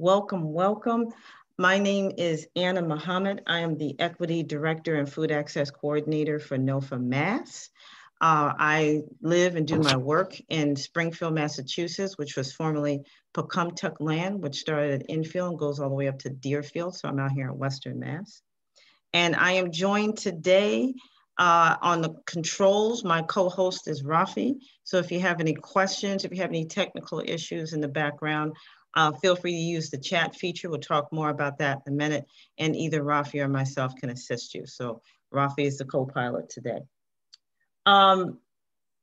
Welcome, welcome. My name is Anna Muhammad. I am the Equity Director and Food Access Coordinator for NOFA Mass. Uh, I live and do my work in Springfield, Massachusetts, which was formerly Pocumtuck land, which started at Enfield and goes all the way up to Deerfield. So I'm out here in Western Mass. And I am joined today uh, on the controls. My co-host is Rafi. So if you have any questions, if you have any technical issues in the background, uh, feel free to use the chat feature. We'll talk more about that in a minute. And either Rafi or myself can assist you. So Rafi is the co-pilot today. Um,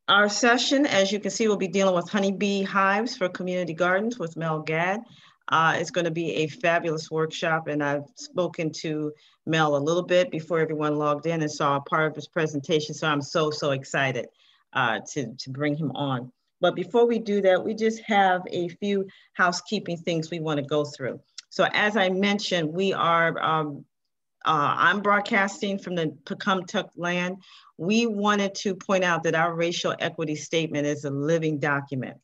our session, as you can see, will be dealing with honeybee hives for community gardens with Mel Gadd. Uh, it's going to be a fabulous workshop, and I've spoken to Mel a little bit before everyone logged in and saw a part of his presentation, so I'm so, so excited uh, to, to bring him on. But before we do that, we just have a few housekeeping things we want to go through. So as I mentioned, we are, um, uh, I'm broadcasting from the Pocumtuck land we wanted to point out that our racial equity statement is a living document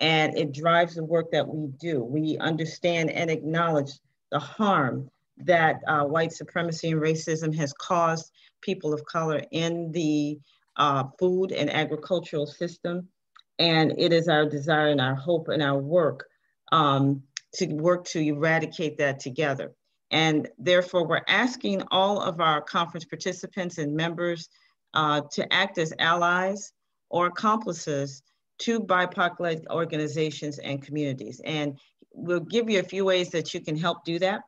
and it drives the work that we do. We understand and acknowledge the harm that uh, white supremacy and racism has caused people of color in the uh, food and agricultural system. And it is our desire and our hope and our work um, to work to eradicate that together. And therefore, we're asking all of our conference participants and members uh, to act as allies or accomplices to BIPOC-led organizations and communities. And we'll give you a few ways that you can help do that.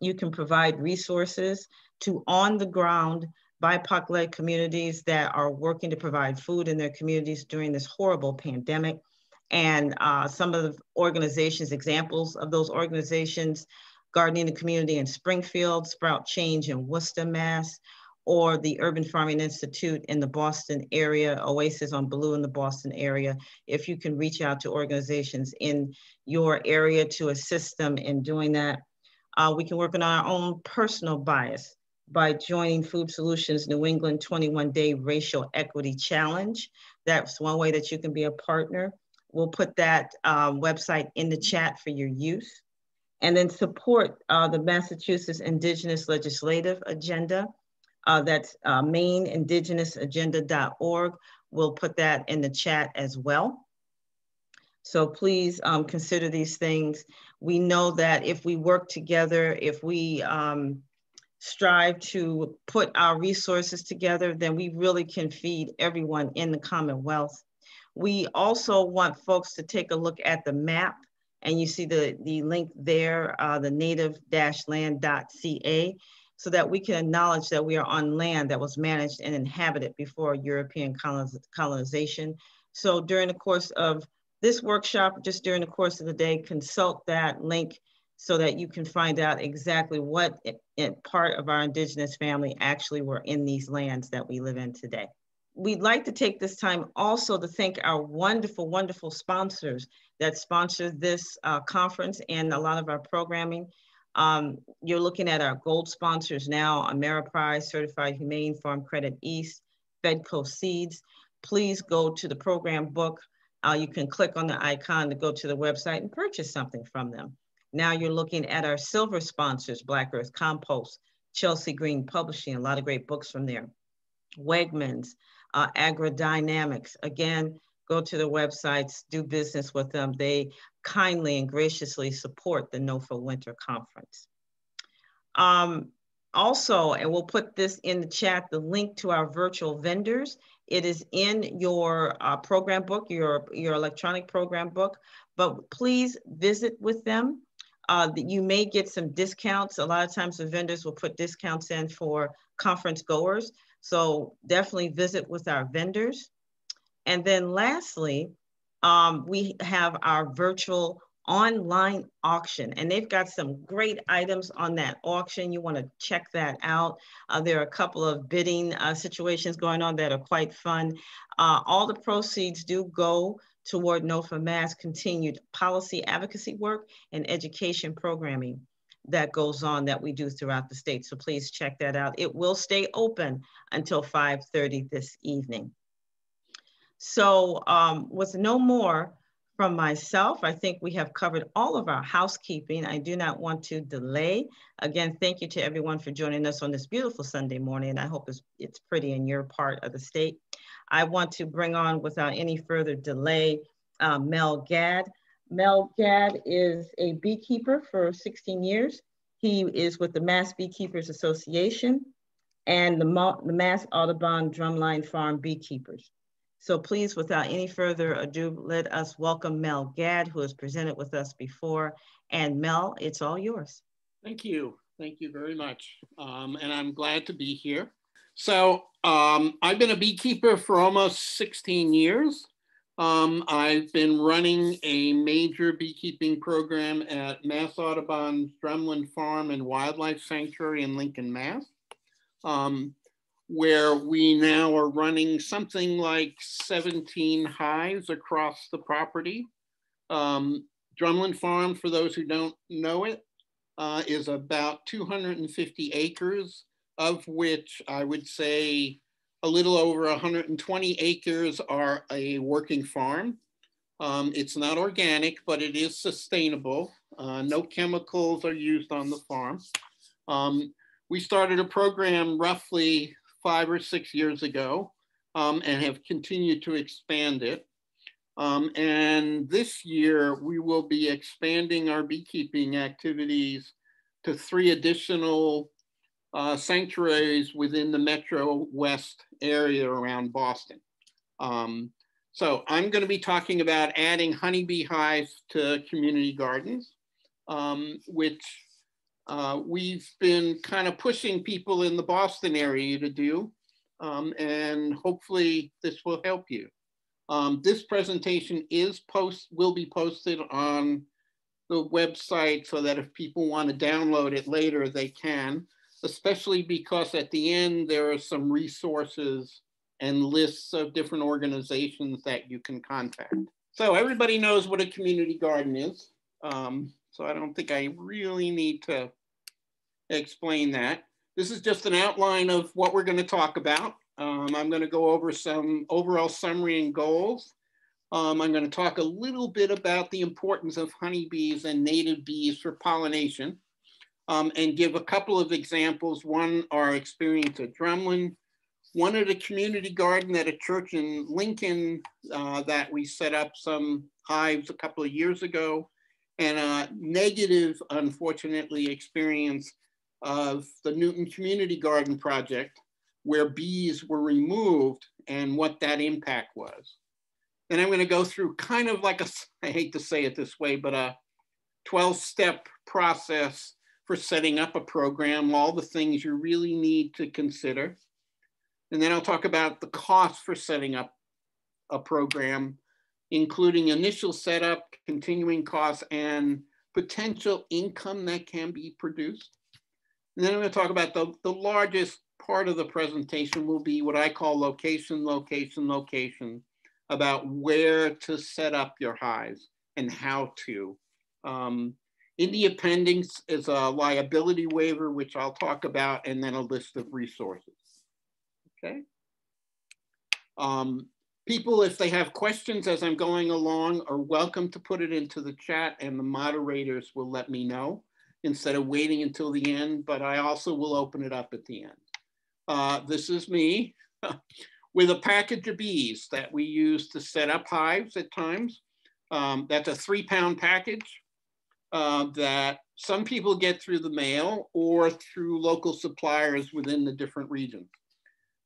You can provide resources to on the ground BIPOC-led communities that are working to provide food in their communities during this horrible pandemic. And uh, some of the organizations, examples of those organizations, Gardening the Community in Springfield, Sprout Change in Worcester, Mass, or the Urban Farming Institute in the Boston area, Oasis on Ballou in the Boston area, if you can reach out to organizations in your area to assist them in doing that. Uh, we can work on our own personal bias by joining Food Solutions New England 21 Day Racial Equity Challenge. That's one way that you can be a partner. We'll put that um, website in the chat for your use. And then support uh, the Massachusetts Indigenous Legislative Agenda. Uh, that's uh, mainindigenousagenda.org. We'll put that in the chat as well. So please um, consider these things. We know that if we work together, if we um, strive to put our resources together, then we really can feed everyone in the Commonwealth. We also want folks to take a look at the map and you see the, the link there, uh, the native-land.ca so that we can acknowledge that we are on land that was managed and inhabited before European colonization. So during the course of this workshop, just during the course of the day, consult that link so that you can find out exactly what it, it, part of our indigenous family actually were in these lands that we live in today. We'd like to take this time also to thank our wonderful, wonderful sponsors that sponsor this uh, conference and a lot of our programming. Um, you're looking at our gold sponsors now, Ameriprise, Certified Humane Farm Credit East, Fedco Seeds. Please go to the program book. Uh, you can click on the icon to go to the website and purchase something from them. Now you're looking at our silver sponsors, Black Earth Compost, Chelsea Green Publishing, a lot of great books from there. Wegmans, uh, AgriDynamics. Again, go to the websites, do business with them. They kindly and graciously support the NOFA Winter Conference. Um, also, and we'll put this in the chat, the link to our virtual vendors. It is in your uh, program book, your, your electronic program book, but please visit with them. Uh, you may get some discounts. A lot of times the vendors will put discounts in for conference goers. So definitely visit with our vendors. And then lastly, um, we have our virtual online auction and they've got some great items on that auction. You wanna check that out. Uh, there are a couple of bidding uh, situations going on that are quite fun. Uh, all the proceeds do go toward NOFA Mass continued policy advocacy work and education programming that goes on that we do throughout the state. So please check that out. It will stay open until 5.30 this evening. So um, with no more From myself, I think we have covered all of our housekeeping. I do not want to delay. Again, thank you to everyone for joining us on this beautiful Sunday morning. I hope it's, it's pretty in your part of the state. I want to bring on, without any further delay, uh, Mel Gadd. Mel Gadd is a beekeeper for 16 years. He is with the Mass Beekeepers Association and the, the Mass Audubon Drumlin Farm Beekeepers. So please, without any further ado, let us welcome Mel Gadd, who has presented with us before. And Mel, it's all yours. Thank you. Thank you very much. Um, and I'm glad to be here. So um, I've been a beekeeper for almost 16 years. Um, I've been running a major beekeeping program at Mass Audubon's Drumlin Farm and Wildlife Sanctuary in Lincoln, Mass, um, where we now are running something like 17 hives across the property. Um, Drumlin Farm, for those who don't know it, uh, is about 250 acres, of which I would say a little over 120 acres are a working farm. Um, it's not organic, but it is sustainable. Uh, no chemicals are used on the farm. Um, we started a program roughly five or six years ago um, and have continued to expand it. Um, and this year we will be expanding our beekeeping activities to three additional uh, sanctuaries within the Metro West area around Boston. Um, so I'm going to be talking about adding honeybee hives to community gardens, um, which uh, we've been kind of pushing people in the Boston area to do. Um, and hopefully this will help you. Um, this presentation is post will be posted on the website so that if people want to download it later, they can especially because at the end there are some resources and lists of different organizations that you can contact. So everybody knows what a community garden is. Um, so I don't think I really need to explain that. This is just an outline of what we're gonna talk about. Um, I'm gonna go over some overall summary and goals. Um, I'm gonna talk a little bit about the importance of honeybees and native bees for pollination um, and give a couple of examples. One, our experience at Drumlin, one at a community garden at a church in Lincoln uh, that we set up some hives a couple of years ago, and a negative, unfortunately, experience of the Newton Community Garden Project, where bees were removed and what that impact was. And I'm going to go through kind of like a, I hate to say it this way, but a 12 step process for setting up a program, all the things you really need to consider. And then I'll talk about the cost for setting up a program, including initial setup, continuing costs, and potential income that can be produced. And then I'm going to talk about the, the largest part of the presentation will be what I call location, location, location, about where to set up your hives and how to. Um, in the appendix is a liability waiver, which I'll talk about, and then a list of resources. Okay. Um, people, if they have questions as I'm going along, are welcome to put it into the chat and the moderators will let me know instead of waiting until the end, but I also will open it up at the end. Uh, this is me with a package of bees that we use to set up hives at times. Um, that's a three pound package uh, that some people get through the mail or through local suppliers within the different regions.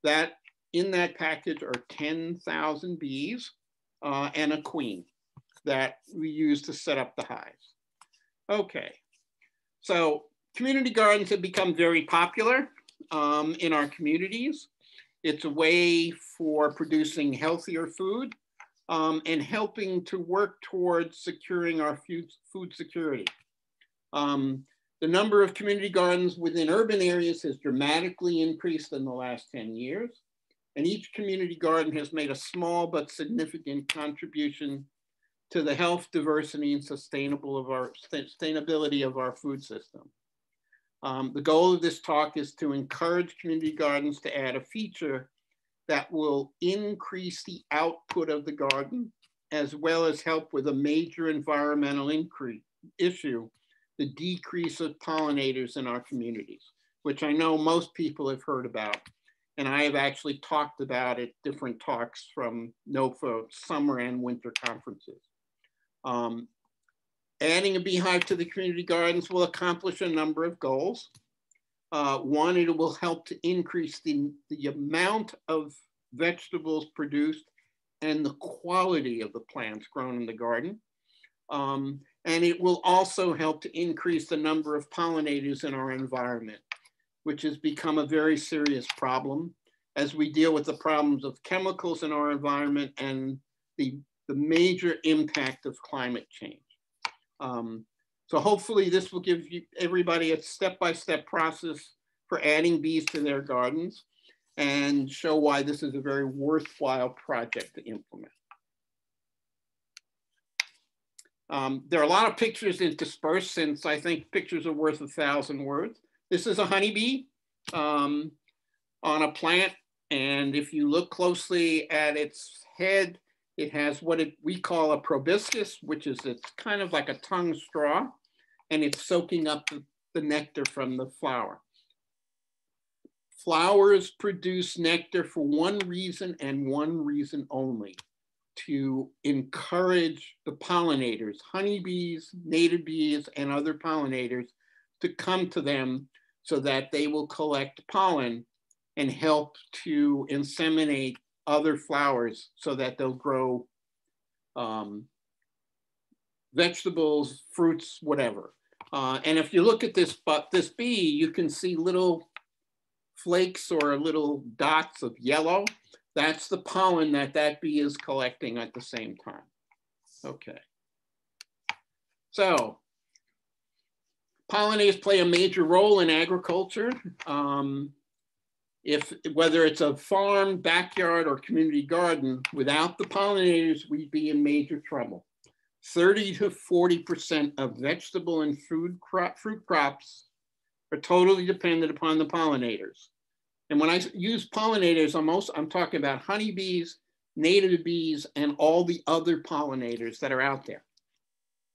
That in that package are 10,000 bees uh, and a queen that we use to set up the hives. Okay, so community gardens have become very popular um, in our communities. It's a way for producing healthier food um, and helping to work towards securing our food, food security. Um, the number of community gardens within urban areas has dramatically increased in the last 10 years. And each community garden has made a small but significant contribution to the health, diversity, and sustainable of our, sustainability of our food system. Um, the goal of this talk is to encourage community gardens to add a feature that will increase the output of the garden as well as help with a major environmental increase issue, the decrease of pollinators in our communities, which I know most people have heard about. And I have actually talked about it at different talks from NOFA summer and winter conferences. Um, adding a beehive to the community gardens will accomplish a number of goals. Uh, one, it will help to increase the, the amount of vegetables produced and the quality of the plants grown in the garden. Um, and it will also help to increase the number of pollinators in our environment, which has become a very serious problem as we deal with the problems of chemicals in our environment and the, the major impact of climate change. Um, so hopefully this will give you everybody a step-by-step -step process for adding bees to their gardens and show why this is a very worthwhile project to implement. Um, there are a lot of pictures interspersed since I think pictures are worth a thousand words. This is a honeybee um, on a plant. And if you look closely at its head, it has what it, we call a proboscis, which is it's kind of like a tongue straw, and it's soaking up the, the nectar from the flower. Flowers produce nectar for one reason and one reason only, to encourage the pollinators, honeybees, native bees, and other pollinators to come to them so that they will collect pollen and help to inseminate other flowers so that they'll grow um, vegetables, fruits, whatever. Uh, and if you look at this, but this bee, you can see little flakes or little dots of yellow. That's the pollen that that bee is collecting at the same time. Okay. So pollinators play a major role in agriculture. Um, if whether it's a farm, backyard, or community garden, without the pollinators, we'd be in major trouble. 30 to 40% of vegetable and food crop, fruit crops are totally dependent upon the pollinators. And when I use pollinators, I'm also I'm talking about honeybees, native bees, and all the other pollinators that are out there.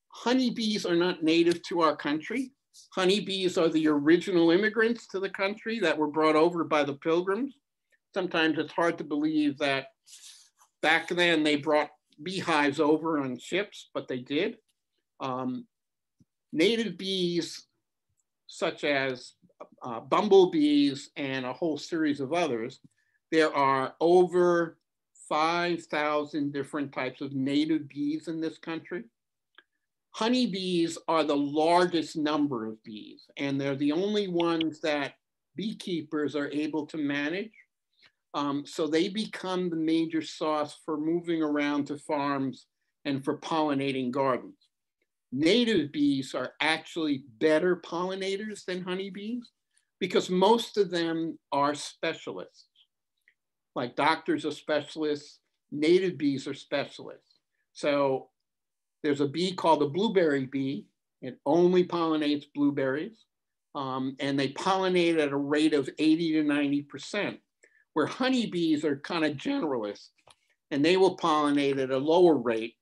Honeybees are not native to our country. Honeybees are the original immigrants to the country that were brought over by the pilgrims. Sometimes it's hard to believe that back then they brought beehives over on ships, but they did. Um, native bees, such as uh, bumblebees and a whole series of others, there are over 5,000 different types of native bees in this country. Honeybees are the largest number of bees, and they're the only ones that beekeepers are able to manage. Um, so they become the major source for moving around to farms and for pollinating gardens native bees are actually better pollinators than honeybees because most of them are specialists. Like doctors are specialists, native bees are specialists. So there's a bee called the blueberry bee. It only pollinates blueberries. Um, and they pollinate at a rate of 80 to 90%, where honeybees are kind of generalists and they will pollinate at a lower rate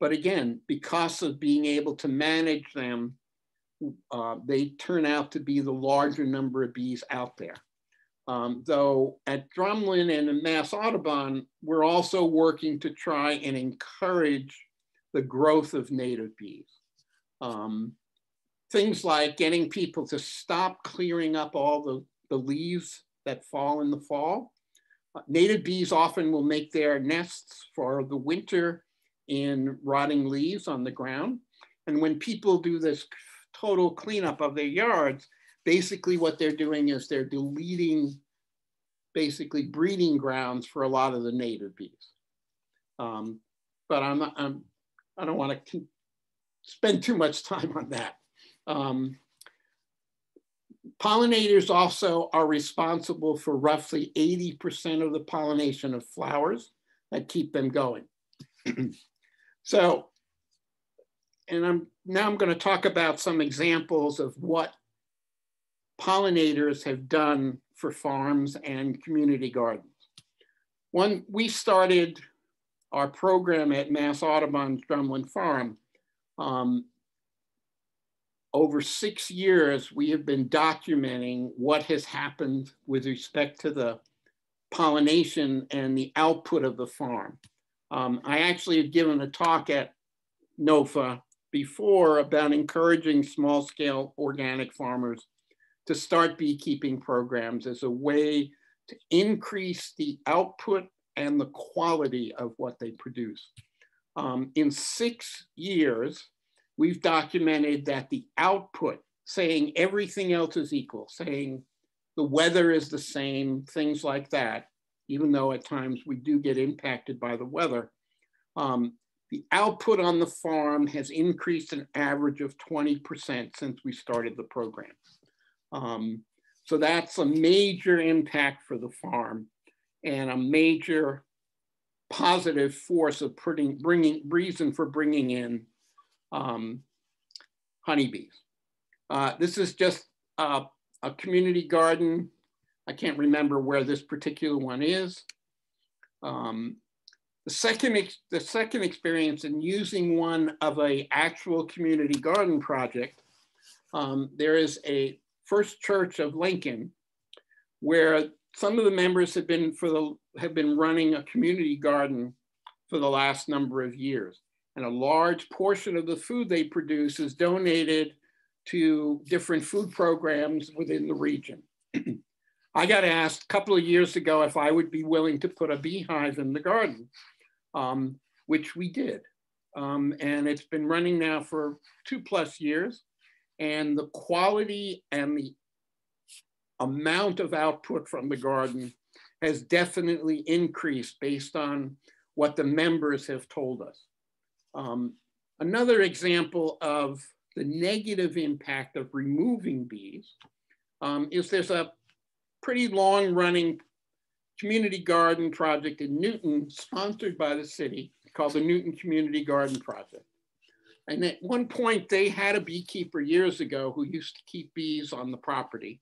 but again, because of being able to manage them, uh, they turn out to be the larger number of bees out there. Um, though at Drumlin and Mass Audubon, we're also working to try and encourage the growth of native bees. Um, things like getting people to stop clearing up all the, the leaves that fall in the fall. Uh, native bees often will make their nests for the winter in rotting leaves on the ground. And when people do this total cleanup of their yards, basically what they're doing is they're deleting basically breeding grounds for a lot of the native bees. Um, but I'm, I'm, I don't want to spend too much time on that. Um, pollinators also are responsible for roughly 80% of the pollination of flowers that keep them going. So, and I'm now I'm going to talk about some examples of what pollinators have done for farms and community gardens. One, we started our program at Mass Audubon's Drumlin Farm, um, over six years, we have been documenting what has happened with respect to the pollination and the output of the farm. Um, I actually had given a talk at NOFA before about encouraging small scale organic farmers to start beekeeping programs as a way to increase the output and the quality of what they produce. Um, in six years, we've documented that the output, saying everything else is equal, saying the weather is the same, things like that, even though at times we do get impacted by the weather, um, the output on the farm has increased an average of 20% since we started the program. Um, so that's a major impact for the farm and a major positive force of putting, bringing, reason for bringing in um, honeybees. Uh, this is just a, a community garden. I can't remember where this particular one is. Um, the second, the second experience in using one of a actual community garden project, um, there is a First Church of Lincoln where some of the members have been for the have been running a community garden for the last number of years. And a large portion of the food they produce is donated to different food programs within the region. I got asked a couple of years ago if I would be willing to put a beehive in the garden, um, which we did. Um, and it's been running now for two plus years. And the quality and the amount of output from the garden has definitely increased based on what the members have told us. Um, another example of the negative impact of removing bees um, is there's a pretty long running community garden project in Newton sponsored by the city called the Newton Community Garden Project. And at one point they had a beekeeper years ago who used to keep bees on the property.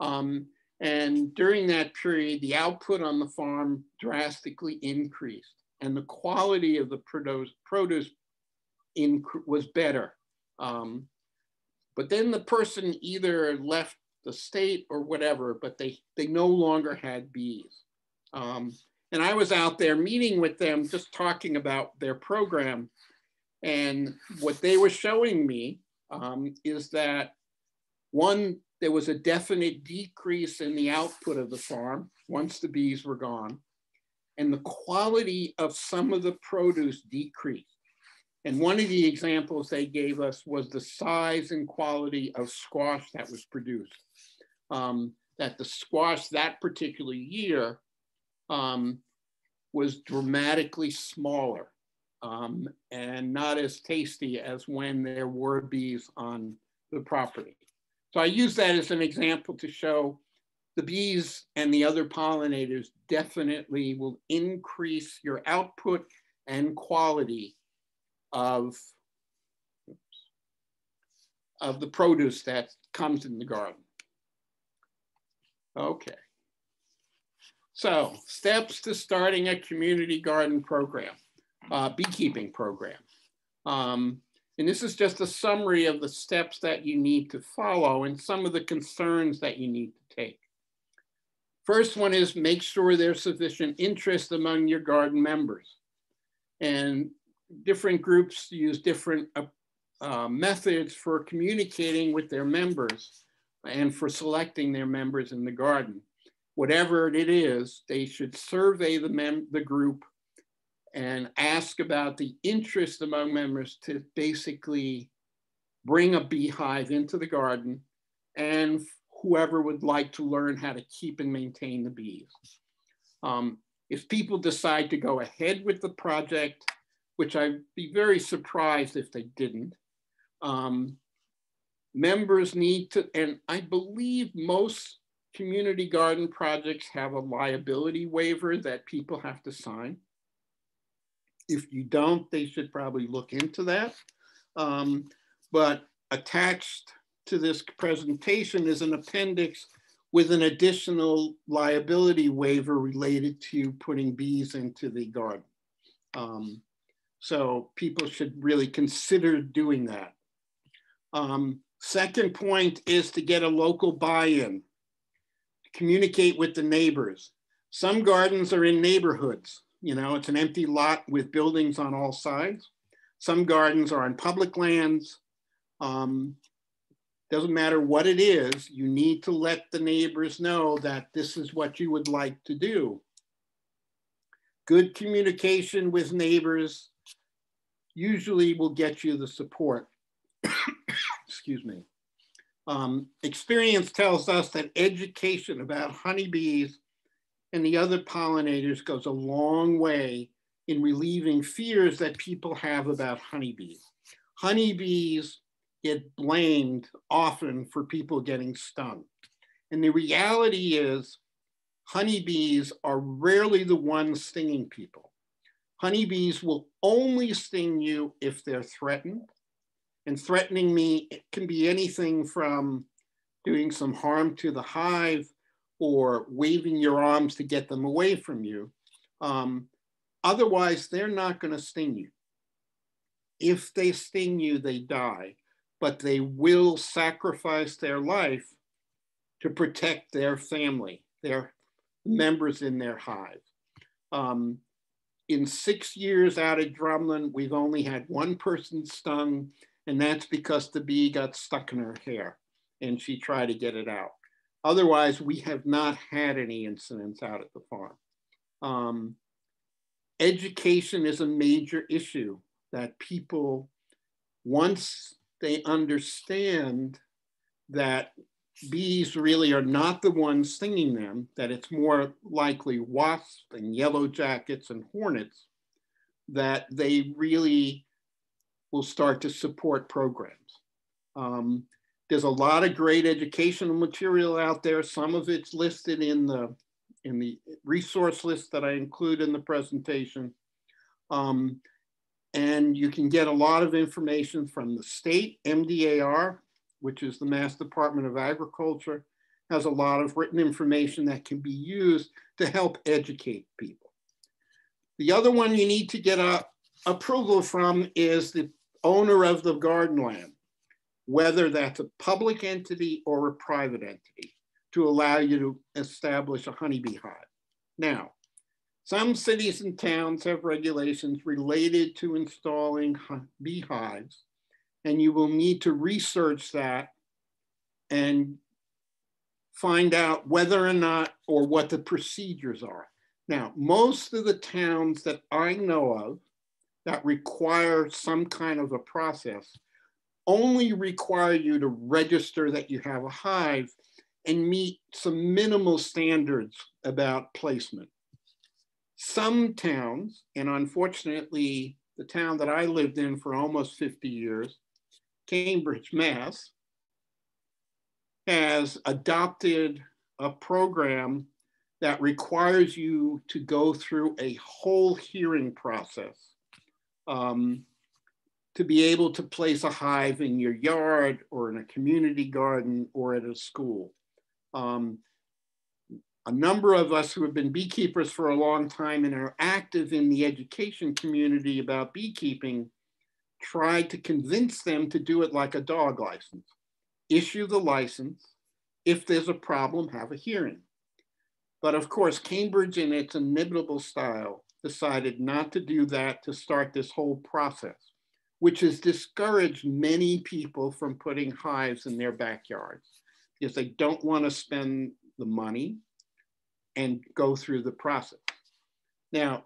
Um, and during that period, the output on the farm drastically increased and the quality of the produce, produce was better. Um, but then the person either left the state or whatever, but they, they no longer had bees. Um, and I was out there meeting with them, just talking about their program. And what they were showing me um, is that one, there was a definite decrease in the output of the farm once the bees were gone and the quality of some of the produce decreased. And one of the examples they gave us was the size and quality of squash that was produced. Um, that the squash that particular year um, was dramatically smaller um, and not as tasty as when there were bees on the property. So I use that as an example to show the bees and the other pollinators definitely will increase your output and quality of, of the produce that comes in the garden. Okay. So steps to starting a community garden program, uh, beekeeping program. Um, and this is just a summary of the steps that you need to follow and some of the concerns that you need to take. First one is make sure there's sufficient interest among your garden members. And different groups use different uh, uh, methods for communicating with their members and for selecting their members in the garden. Whatever it is, they should survey the, the group and ask about the interest among members to basically bring a beehive into the garden and whoever would like to learn how to keep and maintain the bees. Um, if people decide to go ahead with the project, which I'd be very surprised if they didn't, um, members need to, and I believe most community garden projects have a liability waiver that people have to sign. If you don't, they should probably look into that. Um, but attached to this presentation is an appendix with an additional liability waiver related to putting bees into the garden. Um, so people should really consider doing that. Um, second point is to get a local buy-in, communicate with the neighbors. Some gardens are in neighborhoods. You know, it's an empty lot with buildings on all sides. Some gardens are on public lands. Um, doesn't matter what it is, you need to let the neighbors know that this is what you would like to do. Good communication with neighbors usually will get you the support. Excuse me. Um, experience tells us that education about honeybees and the other pollinators goes a long way in relieving fears that people have about honeybees. Honeybees get blamed often for people getting stung. And the reality is honeybees are rarely the ones stinging people. Honeybees will only sting you if they're threatened. And threatening me can be anything from doing some harm to the hive or waving your arms to get them away from you. Um, otherwise, they're not going to sting you. If they sting you, they die, but they will sacrifice their life to protect their family, their members in their hive. Um, in six years out of Drumlin, we've only had one person stung, and that's because the bee got stuck in her hair and she tried to get it out. Otherwise, we have not had any incidents out at the farm. Um, education is a major issue that people, once they understand that bees really are not the ones stinging them, that it's more likely wasps and yellow jackets and hornets, that they really will start to support programs. Um, there's a lot of great educational material out there. Some of it's listed in the, in the resource list that I include in the presentation. Um, and you can get a lot of information from the state, MDAR, which is the Mass Department of Agriculture, has a lot of written information that can be used to help educate people. The other one you need to get a approval from is the owner of the garden land, whether that's a public entity or a private entity, to allow you to establish a honeybee hive. Now, some cities and towns have regulations related to installing beehives and you will need to research that and find out whether or not or what the procedures are. Now, most of the towns that I know of that require some kind of a process only require you to register that you have a hive and meet some minimal standards about placement. Some towns, and unfortunately, the town that I lived in for almost 50 years, Cambridge, Mass, has adopted a program that requires you to go through a whole hearing process um, to be able to place a hive in your yard or in a community garden or at a school. Um, a number of us who have been beekeepers for a long time and are active in the education community about beekeeping tried to convince them to do it like a dog license. Issue the license. If there's a problem, have a hearing. But of course, Cambridge in its inimitable style decided not to do that to start this whole process, which has discouraged many people from putting hives in their backyards because they don't want to spend the money and go through the process. Now,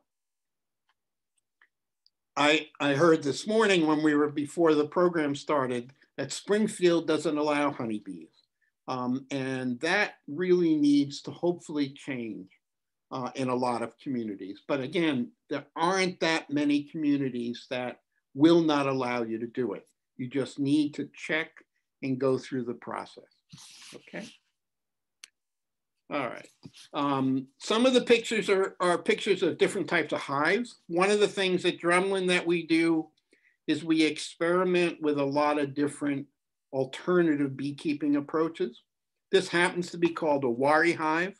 I, I heard this morning when we were before the program started that Springfield doesn't allow honeybees. Um, and that really needs to hopefully change uh, in a lot of communities. But again, there aren't that many communities that will not allow you to do it. You just need to check and go through the process, okay? All right. Um, some of the pictures are, are pictures of different types of hives. One of the things at Drumlin that we do is we experiment with a lot of different alternative beekeeping approaches. This happens to be called a Warré hive.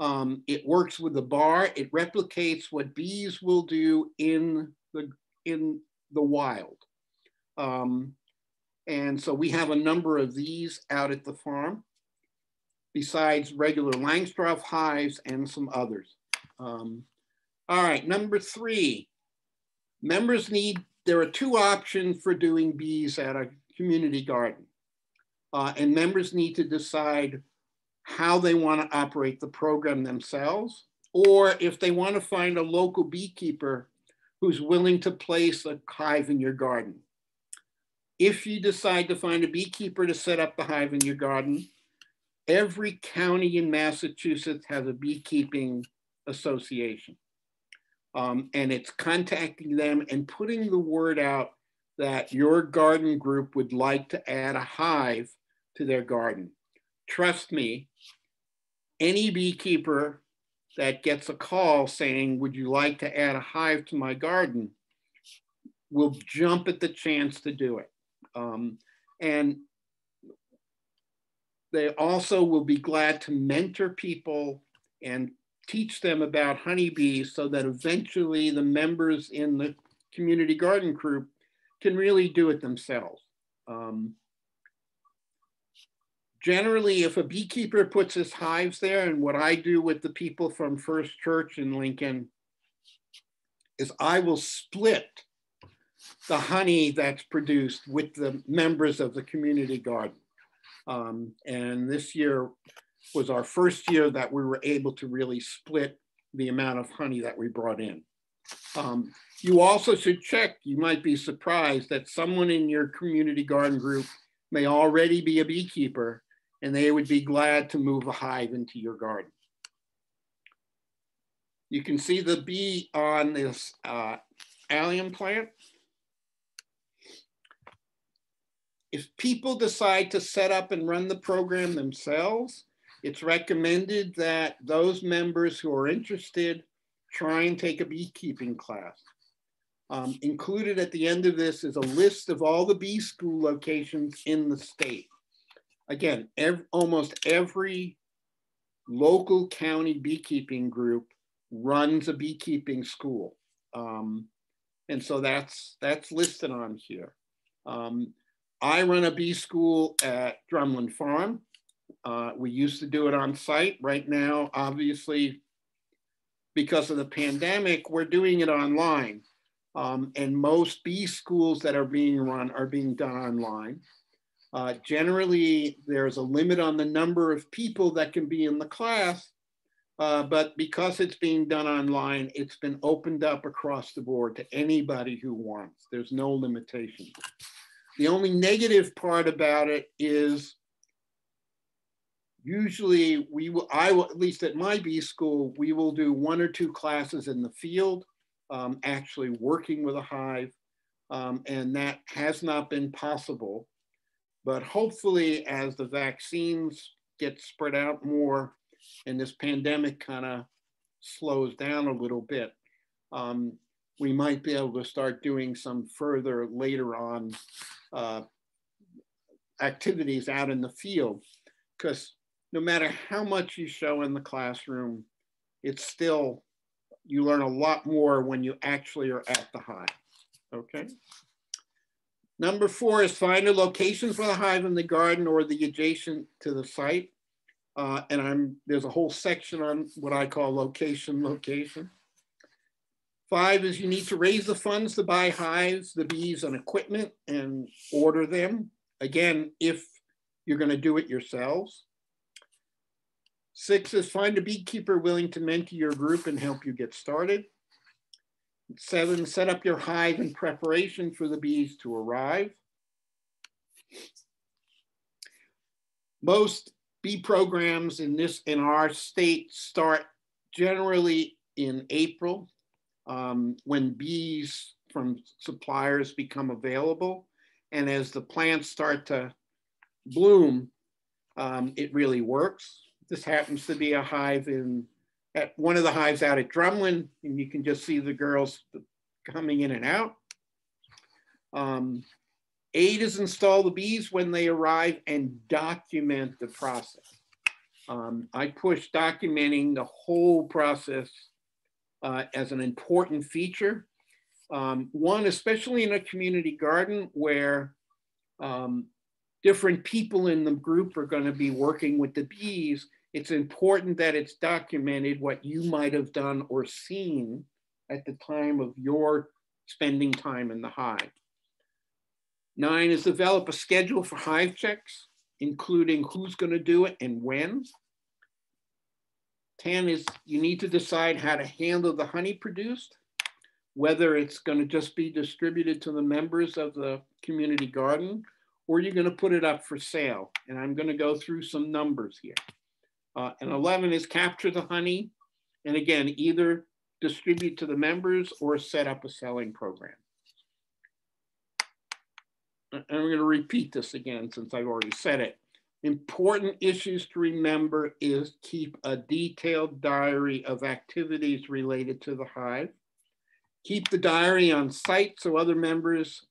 Um, it works with the bar. It replicates what bees will do in the, in the wild. Um, and so we have a number of these out at the farm, besides regular Langstroth hives and some others. Um, all right, number three, members need, there are two options for doing bees at a community garden. Uh, and members need to decide how they want to operate the program themselves, or if they want to find a local beekeeper who's willing to place a hive in your garden. If you decide to find a beekeeper to set up the hive in your garden, every county in Massachusetts has a beekeeping association. Um, and it's contacting them and putting the word out that your garden group would like to add a hive to their garden. Trust me, any beekeeper that gets a call saying, Would you like to add a hive to my garden? will jump at the chance to do it. Um, and they also will be glad to mentor people and teach them about honeybees so that eventually the members in the community garden group can really do it themselves. Um, generally, if a beekeeper puts his hives there, and what I do with the people from First Church in Lincoln is I will split the honey that's produced with the members of the community garden. Um, and this year was our first year that we were able to really split the amount of honey that we brought in. Um, you also should check, you might be surprised that someone in your community garden group may already be a beekeeper and they would be glad to move a hive into your garden. You can see the bee on this uh, allium plant. If people decide to set up and run the program themselves, it's recommended that those members who are interested try and take a beekeeping class. Um, included at the end of this is a list of all the bee school locations in the state again, every, almost every local county beekeeping group runs a beekeeping school. Um, and so that's, that's listed on here. Um, I run a bee school at Drumlin Farm. Uh, we used to do it on site. Right now, obviously, because of the pandemic, we're doing it online. Um, and most bee schools that are being run are being done online. Uh, generally, there's a limit on the number of people that can be in the class, uh, but because it's being done online, it's been opened up across the board to anybody who wants. There's no limitation. The only negative part about it is usually we will, I will, at least at my bee school, we will do one or two classes in the field, um, actually working with a hive. Um, and that has not been possible but hopefully, as the vaccines get spread out more and this pandemic kind of slows down a little bit, um, we might be able to start doing some further later on uh, activities out in the field. Because no matter how much you show in the classroom, it's still, you learn a lot more when you actually are at the hive, okay? Number four is find a location for the hive in the garden or the adjacent to the site. Uh, and I'm there's a whole section on what I call location, location. Five is you need to raise the funds to buy hives, the bees, and equipment and order them. Again, if you're going to do it yourselves. Six is find a beekeeper willing to mentor your group and help you get started. Seven, set up your hive in preparation for the bees to arrive. Most bee programs in this in our state start generally in April um, when bees from suppliers become available. And as the plants start to bloom, um, it really works. This happens to be a hive in at one of the hives out at Drumlin, and you can just see the girls coming in and out. Um, eight is install the bees when they arrive and document the process. Um, I push documenting the whole process uh, as an important feature. Um, one, especially in a community garden where um, different people in the group are going to be working with the bees, it's important that it's documented what you might have done or seen at the time of your spending time in the hive. Nine is develop a schedule for hive checks, including who's going to do it and when. 10 is you need to decide how to handle the honey produced, whether it's going to just be distributed to the members of the community garden or you're going to put it up for sale. And I'm going to go through some numbers here. Uh, and 11 is capture the honey. And again, either distribute to the members or set up a selling program. And I'm going to repeat this again since I've already said it. Important issues to remember is keep a detailed diary of activities related to the hive. Keep the diary on site so other members,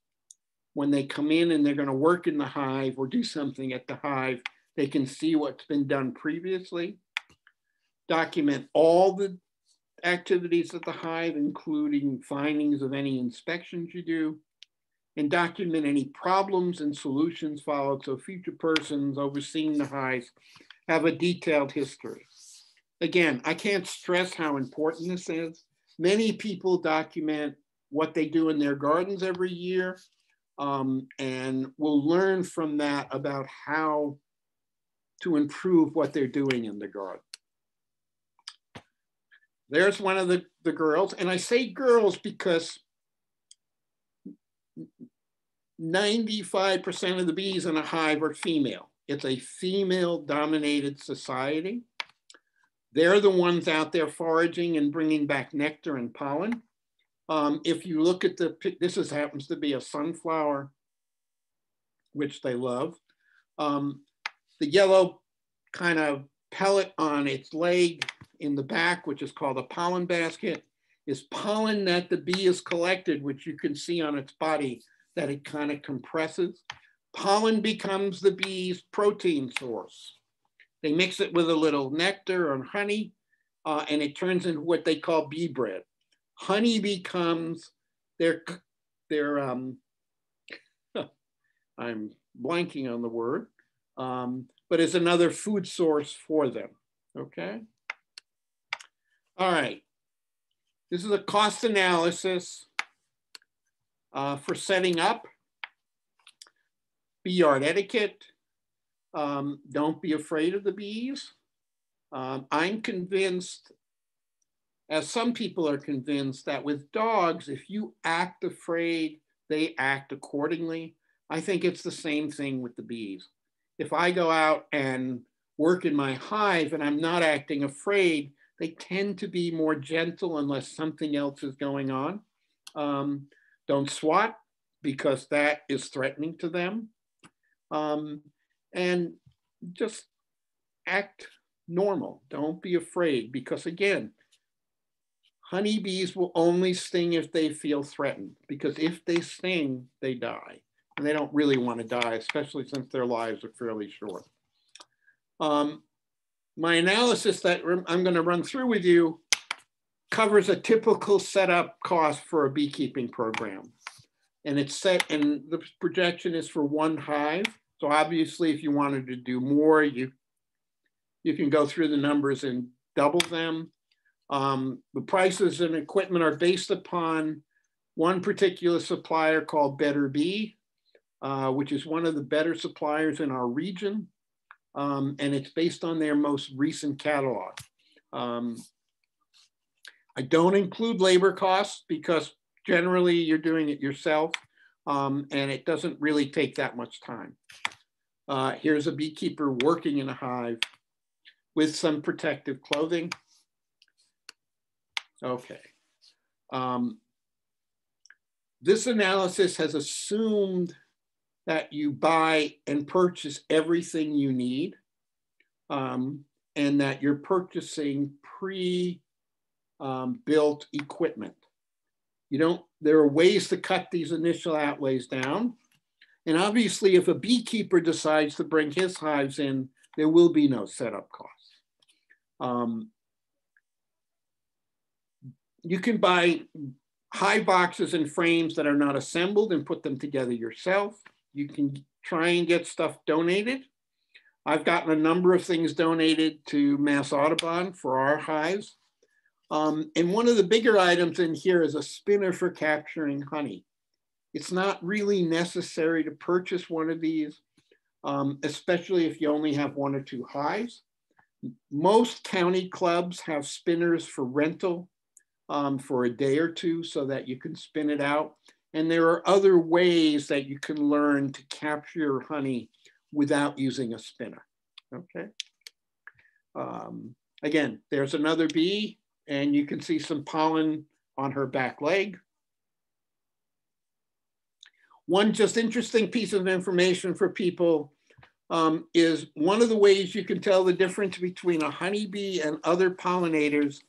when they come in and they're going to work in the hive or do something at the hive, they can see what's been done previously. Document all the activities at the hive, including findings of any inspections you do and document any problems and solutions followed so future persons overseeing the hives have a detailed history. Again, I can't stress how important this is. Many people document what they do in their gardens every year um, and will learn from that about how to improve what they're doing in the garden. There's one of the, the girls, and I say girls because 95% of the bees in a hive are female. It's a female dominated society. They're the ones out there foraging and bringing back nectar and pollen. Um, if you look at the, this is, happens to be a sunflower, which they love. Um, the yellow kind of pellet on its leg in the back, which is called a pollen basket, is pollen that the bee has collected, which you can see on its body that it kind of compresses. Pollen becomes the bee's protein source. They mix it with a little nectar or honey, uh, and it turns into what they call bee bread. Honey becomes their, their um, I'm blanking on the word, um, but is another food source for them, okay? All right, this is a cost analysis uh, for setting up. Bee yard etiquette. Um, don't be afraid of the bees. Um, I'm convinced, as some people are convinced, that with dogs, if you act afraid, they act accordingly. I think it's the same thing with the bees. If I go out and work in my hive and I'm not acting afraid, they tend to be more gentle unless something else is going on. Um, don't swat because that is threatening to them. Um, and just act normal. Don't be afraid because again, honeybees will only sting if they feel threatened because if they sting, they die. And they don't really want to die, especially since their lives are fairly short. Um, my analysis that I'm going to run through with you covers a typical setup cost for a beekeeping program. And it's set, and the projection is for one hive. So obviously, if you wanted to do more, you, you can go through the numbers and double them. Um, the prices and equipment are based upon one particular supplier called Betterbee, uh, which is one of the better suppliers in our region. Um, and it's based on their most recent catalog. Um, I don't include labor costs because generally you're doing it yourself um, and it doesn't really take that much time. Uh, here's a beekeeper working in a hive with some protective clothing. Okay. Um, this analysis has assumed that you buy and purchase everything you need um, and that you're purchasing pre um, built equipment. You don't, there are ways to cut these initial outlays down. And obviously, if a beekeeper decides to bring his hives in, there will be no setup costs. Um, you can buy high boxes and frames that are not assembled and put them together yourself. You can try and get stuff donated. I've gotten a number of things donated to Mass Audubon for our hives. Um, and one of the bigger items in here is a spinner for capturing honey. It's not really necessary to purchase one of these, um, especially if you only have one or two hives. Most county clubs have spinners for rental um, for a day or two so that you can spin it out. And there are other ways that you can learn to capture honey without using a spinner, okay? Um, again, there's another bee and you can see some pollen on her back leg. One just interesting piece of information for people um, is one of the ways you can tell the difference between a honeybee and other pollinators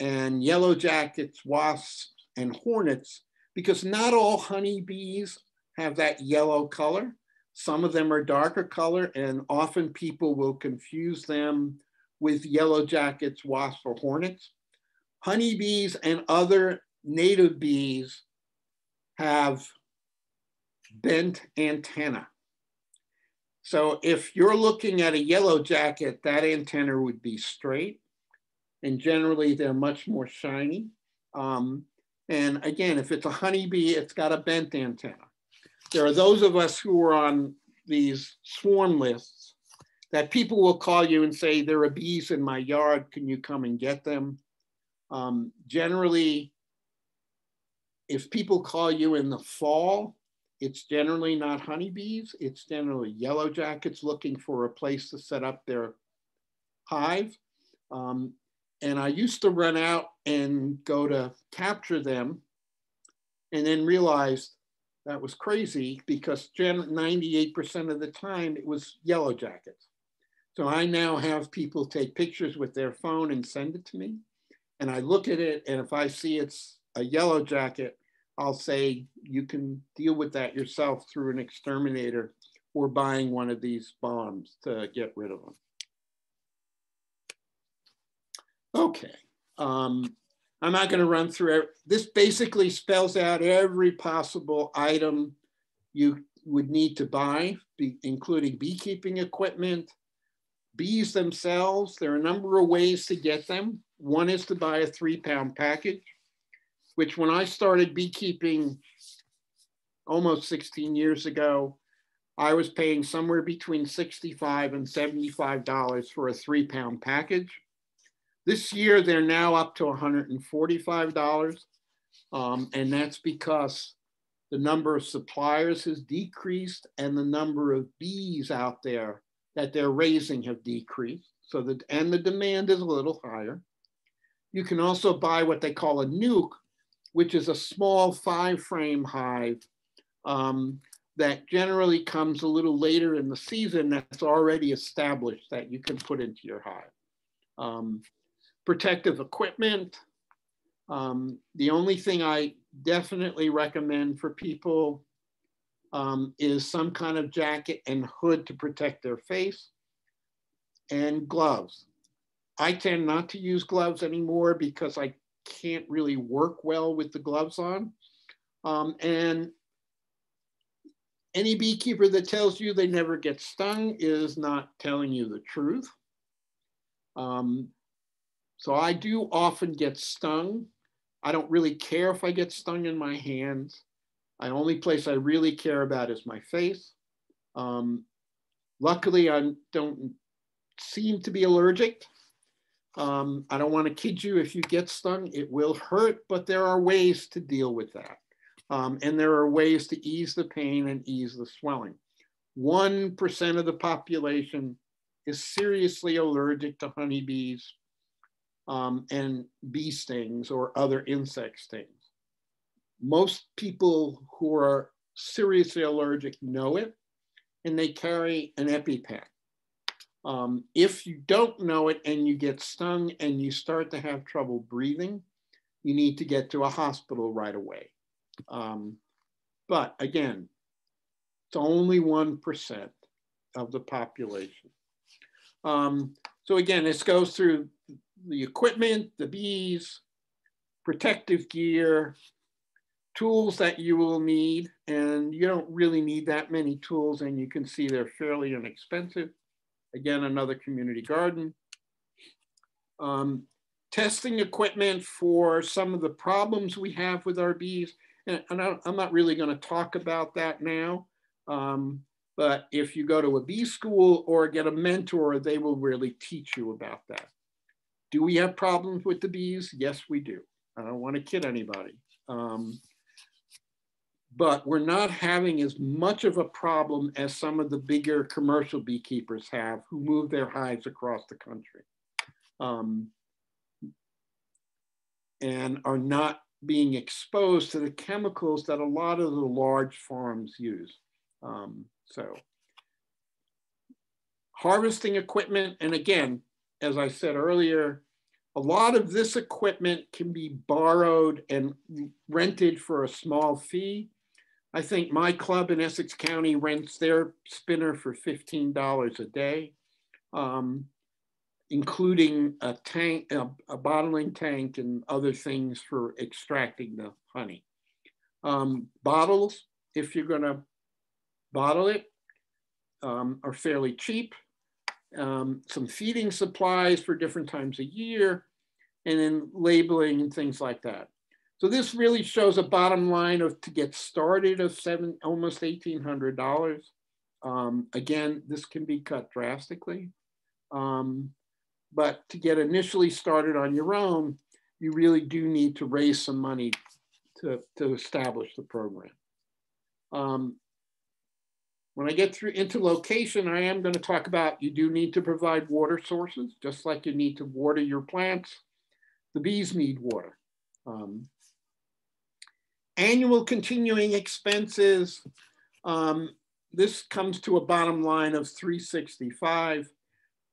and yellow jackets, wasps, and hornets, because not all honeybees have that yellow color. Some of them are darker color, and often people will confuse them with yellow jackets, wasps, or hornets. Honeybees and other native bees have bent antenna. So if you're looking at a yellow jacket, that antenna would be straight and generally they're much more shiny. Um, and again, if it's a honeybee, it's got a bent antenna. There are those of us who are on these swarm lists that people will call you and say, there are bees in my yard, can you come and get them? Um, generally, if people call you in the fall, it's generally not honeybees, it's generally yellow jackets looking for a place to set up their hive. Um, and I used to run out and go to capture them and then realized that was crazy because 98% of the time it was yellow jackets. So I now have people take pictures with their phone and send it to me. And I look at it, and if I see it's a yellow jacket, I'll say you can deal with that yourself through an exterminator or buying one of these bombs to get rid of them. Okay. Um, I'm not going to run through. This basically spells out every possible item you would need to buy, be, including beekeeping equipment, bees themselves. There are a number of ways to get them. One is to buy a three pound package, which when I started beekeeping almost 16 years ago, I was paying somewhere between 65 and $75 for a three pound package. This year, they're now up to $145. Um, and that's because the number of suppliers has decreased and the number of bees out there that they're raising have decreased. So that, and the demand is a little higher. You can also buy what they call a nuc, which is a small five frame hive um, that generally comes a little later in the season that's already established that you can put into your hive. Um, protective equipment. Um, the only thing I definitely recommend for people um, is some kind of jacket and hood to protect their face and gloves. I tend not to use gloves anymore because I can't really work well with the gloves on. Um, and any beekeeper that tells you they never get stung is not telling you the truth. Um, so I do often get stung. I don't really care if I get stung in my hands. The only place I really care about is my face. Um, luckily, I don't seem to be allergic. Um, I don't want to kid you. If you get stung, it will hurt, but there are ways to deal with that. Um, and there are ways to ease the pain and ease the swelling. 1% of the population is seriously allergic to honeybees um, and bee stings or other insect stings. Most people who are seriously allergic know it and they carry an EpiPen. Um, if you don't know it and you get stung and you start to have trouble breathing, you need to get to a hospital right away. Um, but again, it's only 1% of the population. Um, So again, this goes through the equipment, the bees, protective gear, tools that you will need, and you don't really need that many tools, and you can see they're fairly inexpensive. Again, another community garden. Um, testing equipment for some of the problems we have with our bees. And, and I, am not really going to talk about that now. Um, but if you go to a bee school or get a mentor, they will really teach you about that. Do we have problems with the bees? Yes, we do. I don't want to kid anybody. Um, but we're not having as much of a problem as some of the bigger commercial beekeepers have who move their hives across the country. Um, and are not being exposed to the chemicals that a lot of the large farms use. Um, so harvesting equipment, and again, as I said earlier, a lot of this equipment can be borrowed and rented for a small fee. I think my club in Essex County rents their spinner for $15 a day. Um, including a tank, a, a, bottling tank and other things for extracting the honey. Um, bottles, if you're gonna bottle it, um, are fairly cheap. Um, some feeding supplies for different times a year, and then labeling and things like that. So this really shows a bottom line of to get started of seven, almost $1,800. Um, again, this can be cut drastically. Um, but to get initially started on your own, you really do need to raise some money to, to establish the program. Um, when I get through into location, I am going to talk about you do need to provide water sources, just like you need to water your plants. The bees need water. Um, annual continuing expenses. Um, this comes to a bottom line of 365.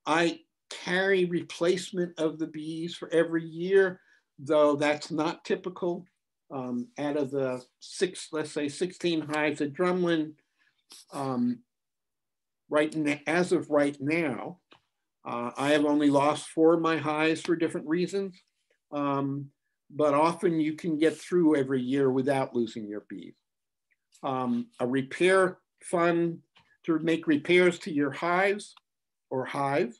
I carry replacement of the bees for every year, though that's not typical. Um, out of the six, let's say 16 hives at Drumlin, um, right as of right now, uh, I have only lost four of my hives for different reasons. Um, but often you can get through every year without losing your bees. Um, a repair fund to make repairs to your hives or hive,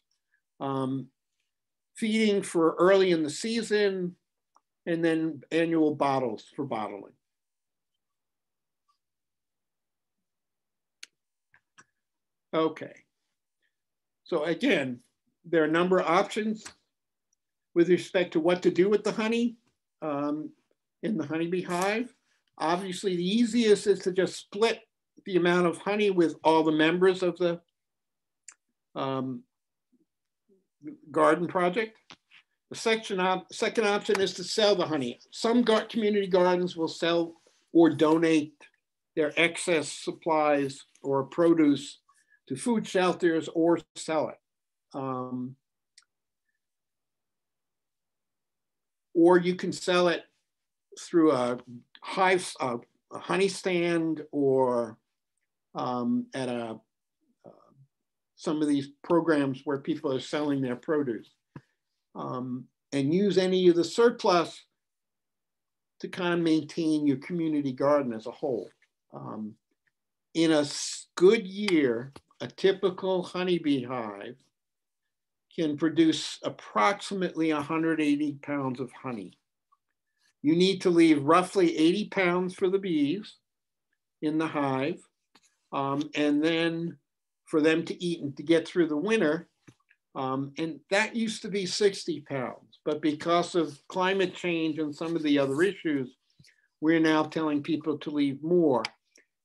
um, feeding for early in the season, and then annual bottles for bottling. Okay. So again, there are a number of options with respect to what to do with the honey um, in the honeybee hive. Obviously, the easiest is to just split the amount of honey with all the members of the um, garden project. The section op second option is to sell the honey. Some gar community gardens will sell or donate their excess supplies or produce to food shelters or sell it. Um, or you can sell it through a hive, a, a honey stand or um, at a some of these programs where people are selling their produce um, and use any of the surplus to kind of maintain your community garden as a whole. Um, in a good year, a typical honeybee hive can produce approximately 180 pounds of honey. You need to leave roughly 80 pounds for the bees in the hive. Um, and then for them to eat and to get through the winter. Um, and that used to be 60 pounds, but because of climate change and some of the other issues, we're now telling people to leave more.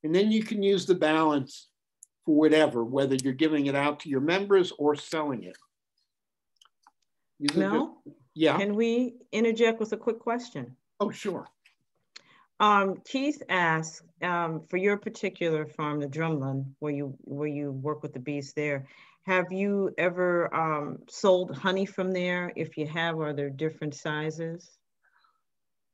And then you can use the balance for whatever, whether you're giving it out to your members or selling it. No. Yeah. Can we interject with a quick question? Oh, sure. Um, Keith asked um, for your particular farm, the Drumlin, where you where you work with the bees there. Have you ever um, sold honey from there? If you have, are there different sizes?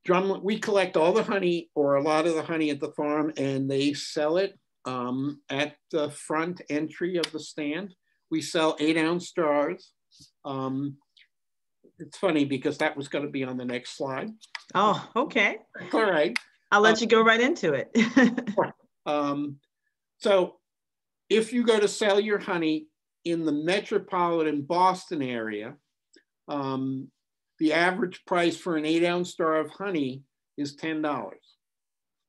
Drumlin, we collect all the honey or a lot of the honey at the farm, and they sell it um, at the front entry of the stand. We sell eight ounce jars, Um, it's funny because that was going to be on the next slide. Oh, okay. All right. I'll let um, you go right into it. um, so if you go to sell your honey in the metropolitan Boston area, um, the average price for an eight ounce jar of honey is $10.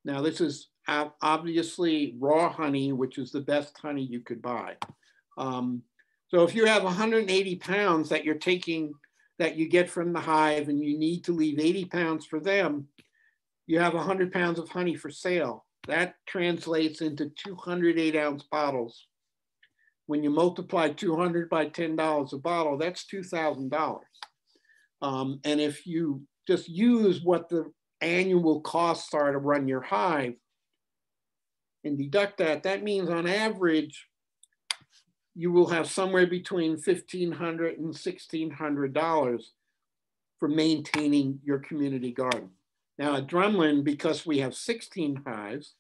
Now this is obviously raw honey, which is the best honey you could buy. Um, so if you have 180 pounds that you're taking, that you get from the hive and you need to leave 80 pounds for them, you have 100 pounds of honey for sale. That translates into 208 ounce bottles. When you multiply 200 by $10 a bottle, that's $2,000. Um, and if you just use what the annual costs are to run your hive and deduct that, that means on average, you will have somewhere between $1,500 and $1,600 for maintaining your community garden. Now at Drumlin, because we have 16 hives,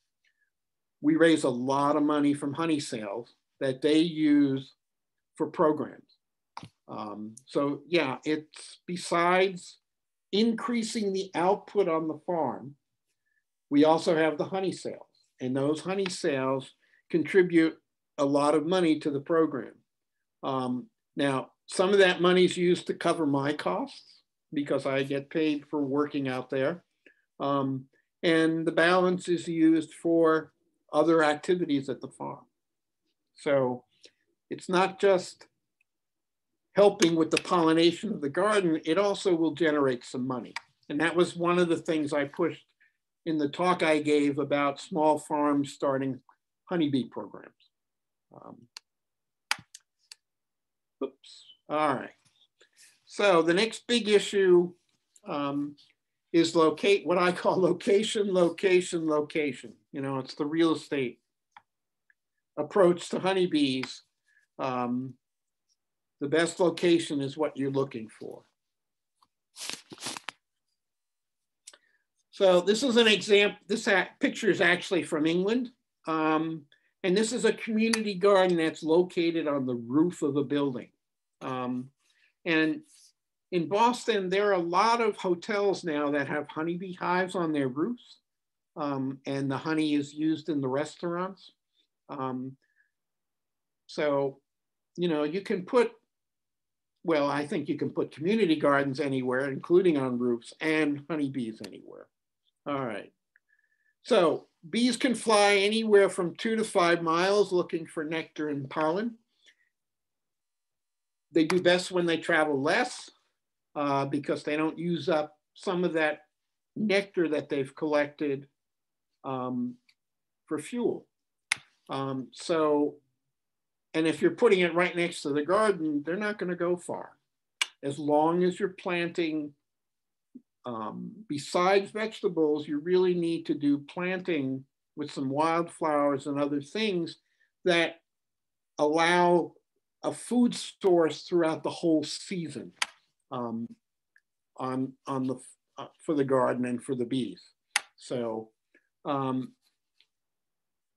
we raise a lot of money from honey sales that they use for programs. Um, so yeah, it's besides increasing the output on the farm, we also have the honey sales and those honey sales contribute a lot of money to the program. Um, now, some of that money is used to cover my costs because I get paid for working out there. Um, and the balance is used for other activities at the farm. So it's not just helping with the pollination of the garden, it also will generate some money. And that was one of the things I pushed in the talk I gave about small farms starting honeybee programs. Um, oops, all right. So the next big issue um, is locate, what I call location, location, location. You know, it's the real estate approach to honeybees. Um, the best location is what you're looking for. So this is an example, this picture is actually from England. Um, and this is a community garden that's located on the roof of a building. Um, and in Boston, there are a lot of hotels now that have honeybee hives on their roofs. Um, and the honey is used in the restaurants. Um, so, you know, you can put, well, I think you can put community gardens anywhere, including on roofs, and honeybees anywhere. All right. So bees can fly anywhere from two to five miles looking for nectar and pollen. They do best when they travel less uh, because they don't use up some of that nectar that they've collected um, for fuel. Um, so and if you're putting it right next to the garden, they're not going to go far. As long as you're planting, um, besides vegetables, you really need to do planting with some wildflowers and other things that allow a food source throughout the whole season um, on, on the, uh, for the garden and for the bees. So um,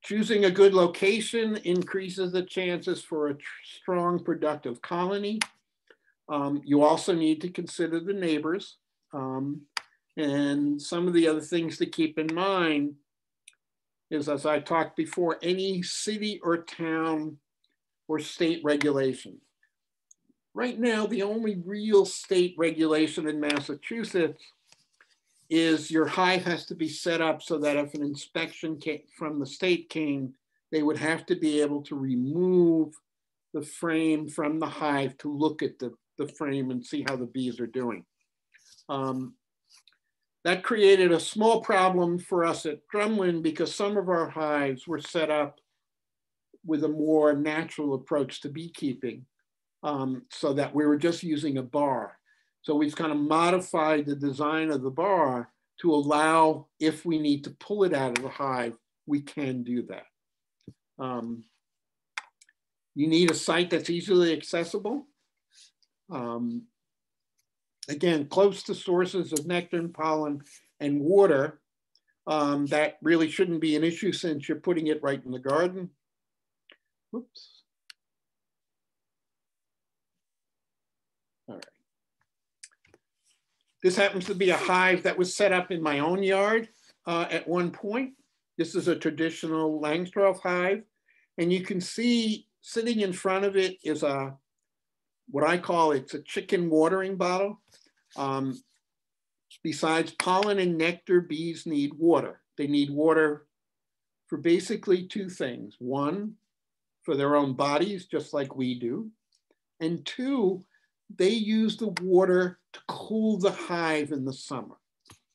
Choosing a good location increases the chances for a strong productive colony. Um, you also need to consider the neighbors. Um, and some of the other things to keep in mind is, as I talked before, any city or town or state regulation. Right now, the only real state regulation in Massachusetts is your hive has to be set up so that if an inspection came, from the state came, they would have to be able to remove the frame from the hive to look at the, the frame and see how the bees are doing. Um, that created a small problem for us at Drumlin because some of our hives were set up with a more natural approach to beekeeping um, so that we were just using a bar. So we've kind of modified the design of the bar to allow, if we need to pull it out of the hive, we can do that. Um, you need a site that's easily accessible. Um, again, close to sources of nectar and pollen and water. Um, that really shouldn't be an issue since you're putting it right in the garden. Whoops. All right. This happens to be a hive that was set up in my own yard uh, at one point. This is a traditional Langstroth hive. And you can see sitting in front of it is a, what I call it's a chicken watering bottle. Um, besides pollen and nectar, bees need water. They need water for basically two things. One, for their own bodies, just like we do. And two, they use the water to cool the hive in the summer.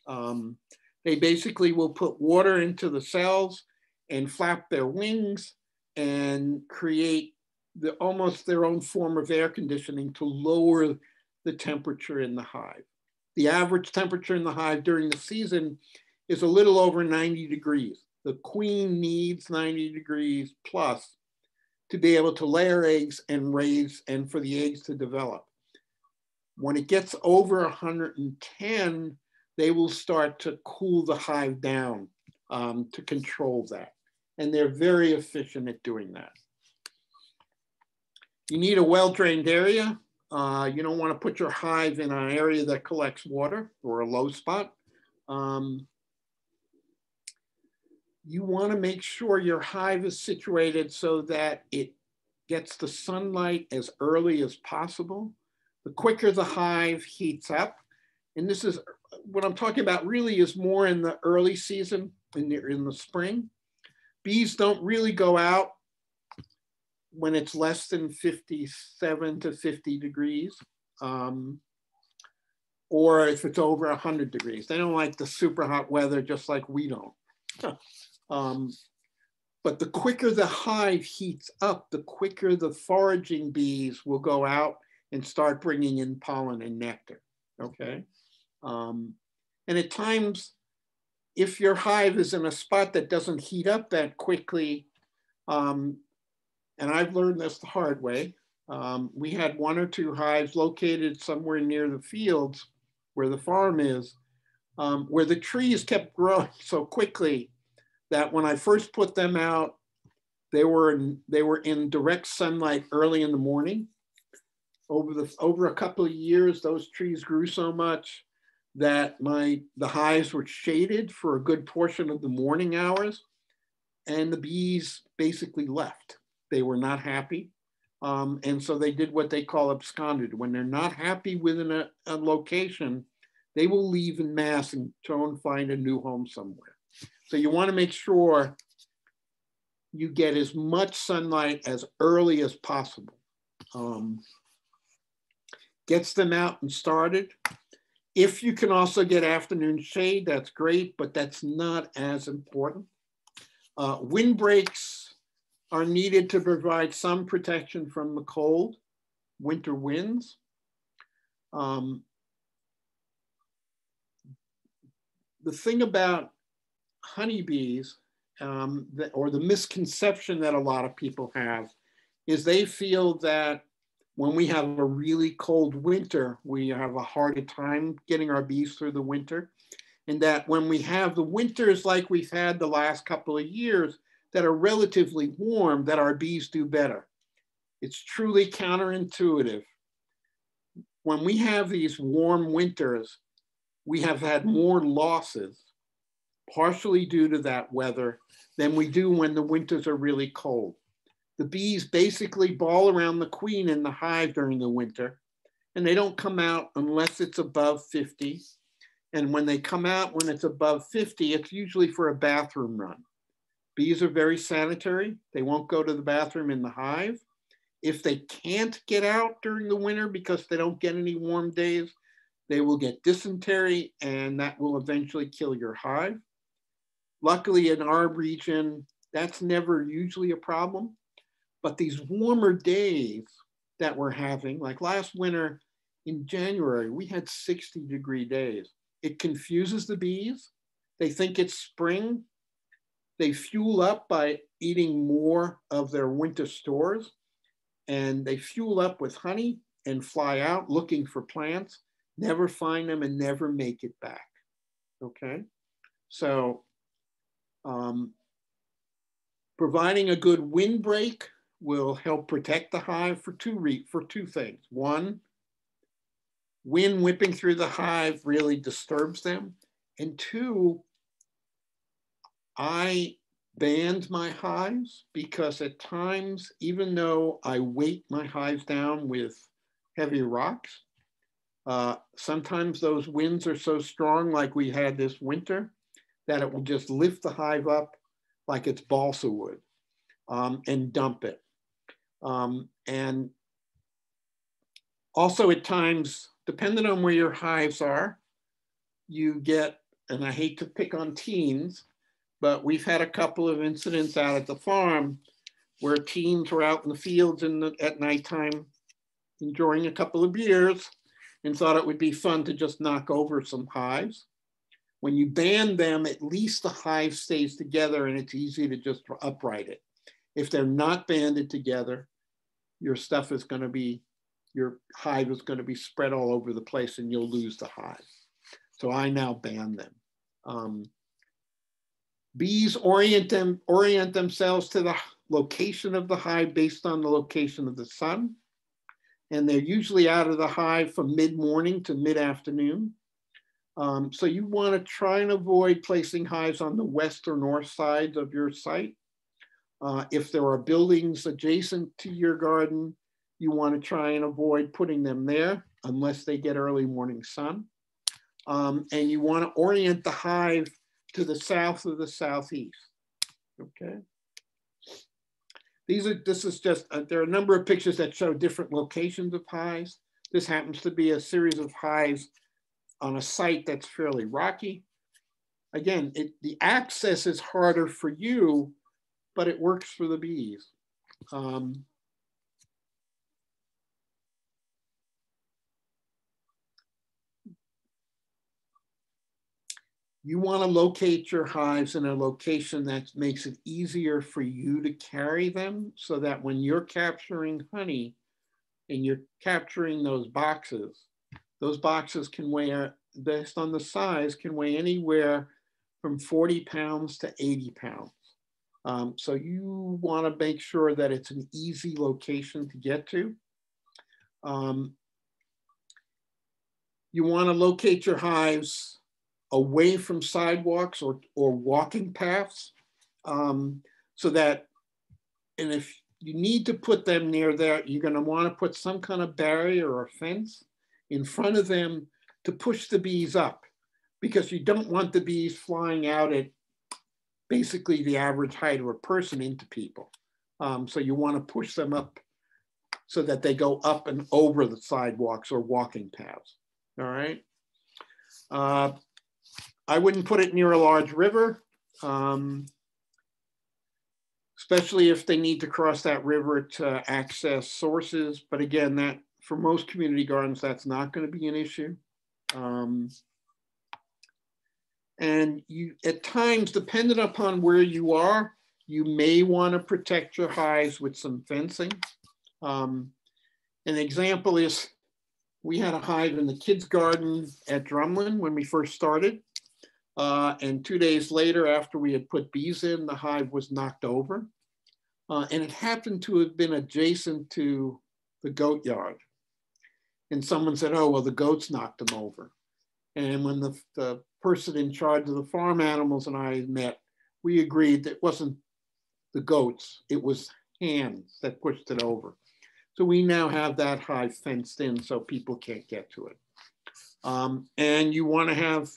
Um, they basically will put water into the cells and flap their wings and create the, almost their own form of air conditioning to lower the temperature in the hive. The average temperature in the hive during the season is a little over 90 degrees. The queen needs 90 degrees plus to be able to lay her eggs and raise and for the eggs to develop. When it gets over 110, they will start to cool the hive down um, to control that. And they're very efficient at doing that. You need a well-drained area. Uh, you don't want to put your hive in an area that collects water or a low spot. Um, you want to make sure your hive is situated so that it gets the sunlight as early as possible. The quicker the hive heats up, and this is what I'm talking about really is more in the early season, in the, in the spring. Bees don't really go out when it's less than 57 to 50 degrees. Um, or if it's over 100 degrees. They don't like the super hot weather just like we don't. Um, but the quicker the hive heats up, the quicker the foraging bees will go out and start bringing in pollen and nectar, okay? Um, and at times, if your hive is in a spot that doesn't heat up that quickly, um, and I've learned this the hard way, um, we had one or two hives located somewhere near the fields where the farm is, um, where the trees kept growing so quickly that when I first put them out, they were in, they were in direct sunlight early in the morning. Over the over a couple of years, those trees grew so much that my the hives were shaded for a good portion of the morning hours, and the bees basically left. They were not happy, um, and so they did what they call absconded. When they're not happy within a, a location, they will leave in mass and try and find a new home somewhere. So you want to make sure you get as much sunlight as early as possible. Um, gets them out and started. If you can also get afternoon shade, that's great, but that's not as important. Uh, windbreaks are needed to provide some protection from the cold, winter winds. Um, the thing about honeybees, um, or the misconception that a lot of people have, is they feel that when we have a really cold winter, we have a harder time getting our bees through the winter. And that when we have the winters like we've had the last couple of years that are relatively warm, that our bees do better. It's truly counterintuitive. When we have these warm winters, we have had more losses partially due to that weather, than we do when the winters are really cold. The bees basically ball around the queen in the hive during the winter, and they don't come out unless it's above 50. And when they come out, when it's above 50, it's usually for a bathroom run. Bees are very sanitary. They won't go to the bathroom in the hive. If they can't get out during the winter because they don't get any warm days, they will get dysentery and that will eventually kill your hive. Luckily in our region, that's never usually a problem. But these warmer days that we're having, like last winter in January, we had 60 degree days. It confuses the bees. They think it's spring. They fuel up by eating more of their winter stores and they fuel up with honey and fly out looking for plants, never find them and never make it back. Okay. So um, providing a good windbreak will help protect the hive for two, for two things. One, wind whipping through the hive really disturbs them. And two, I band my hives because at times, even though I weight my hives down with heavy rocks, uh, sometimes those winds are so strong, like we had this winter, that it will just lift the hive up like it's balsa wood um, and dump it. Um, and also at times, depending on where your hives are, you get, and I hate to pick on teens, but we've had a couple of incidents out at the farm where teens were out in the fields in the, at nighttime enjoying a couple of beers and thought it would be fun to just knock over some hives. When you band them, at least the hive stays together and it's easy to just upright it. If they're not banded together, your stuff is going to be, your hive is going to be spread all over the place and you'll lose the hive. So I now ban them. Um, bees orient, them, orient themselves to the location of the hive based on the location of the sun. And they're usually out of the hive from mid-morning to mid-afternoon. Um, so you wanna try and avoid placing hives on the west or north sides of your site. Uh, if there are buildings adjacent to your garden, you wanna try and avoid putting them there unless they get early morning sun. Um, and you wanna orient the hive to the south of the southeast, okay? These are, this is just, uh, there are a number of pictures that show different locations of hives. This happens to be a series of hives on a site that's fairly rocky. Again, it, the access is harder for you, but it works for the bees. Um, you want to locate your hives in a location that makes it easier for you to carry them so that when you're capturing honey and you're capturing those boxes, those boxes can weigh, based on the size, can weigh anywhere from 40 pounds to 80 pounds. Um, so you want to make sure that it's an easy location to get to. Um, you want to locate your hives away from sidewalks or, or walking paths um, so that, and if you need to put them near there, you're gonna wanna put some kind of barrier or fence in front of them to push the bees up because you don't want the bees flying out at basically the average height of a person into people. Um, so you wanna push them up so that they go up and over the sidewalks or walking paths, all right? Uh, I wouldn't put it near a large river, um, especially if they need to cross that river to access sources. But again, that for most community gardens, that's not going to be an issue. Um, and you, at times, depending upon where you are, you may want to protect your hives with some fencing. Um, an example is we had a hive in the kids' garden at Drumlin when we first started. Uh, and two days later, after we had put bees in, the hive was knocked over. Uh, and it happened to have been adjacent to the goat yard. And someone said, oh, well, the goats knocked them over. And when the, the person in charge of the farm animals and I met, we agreed that it wasn't the goats, it was hands that pushed it over. So we now have that hive fenced in so people can't get to it. Um, and you want to have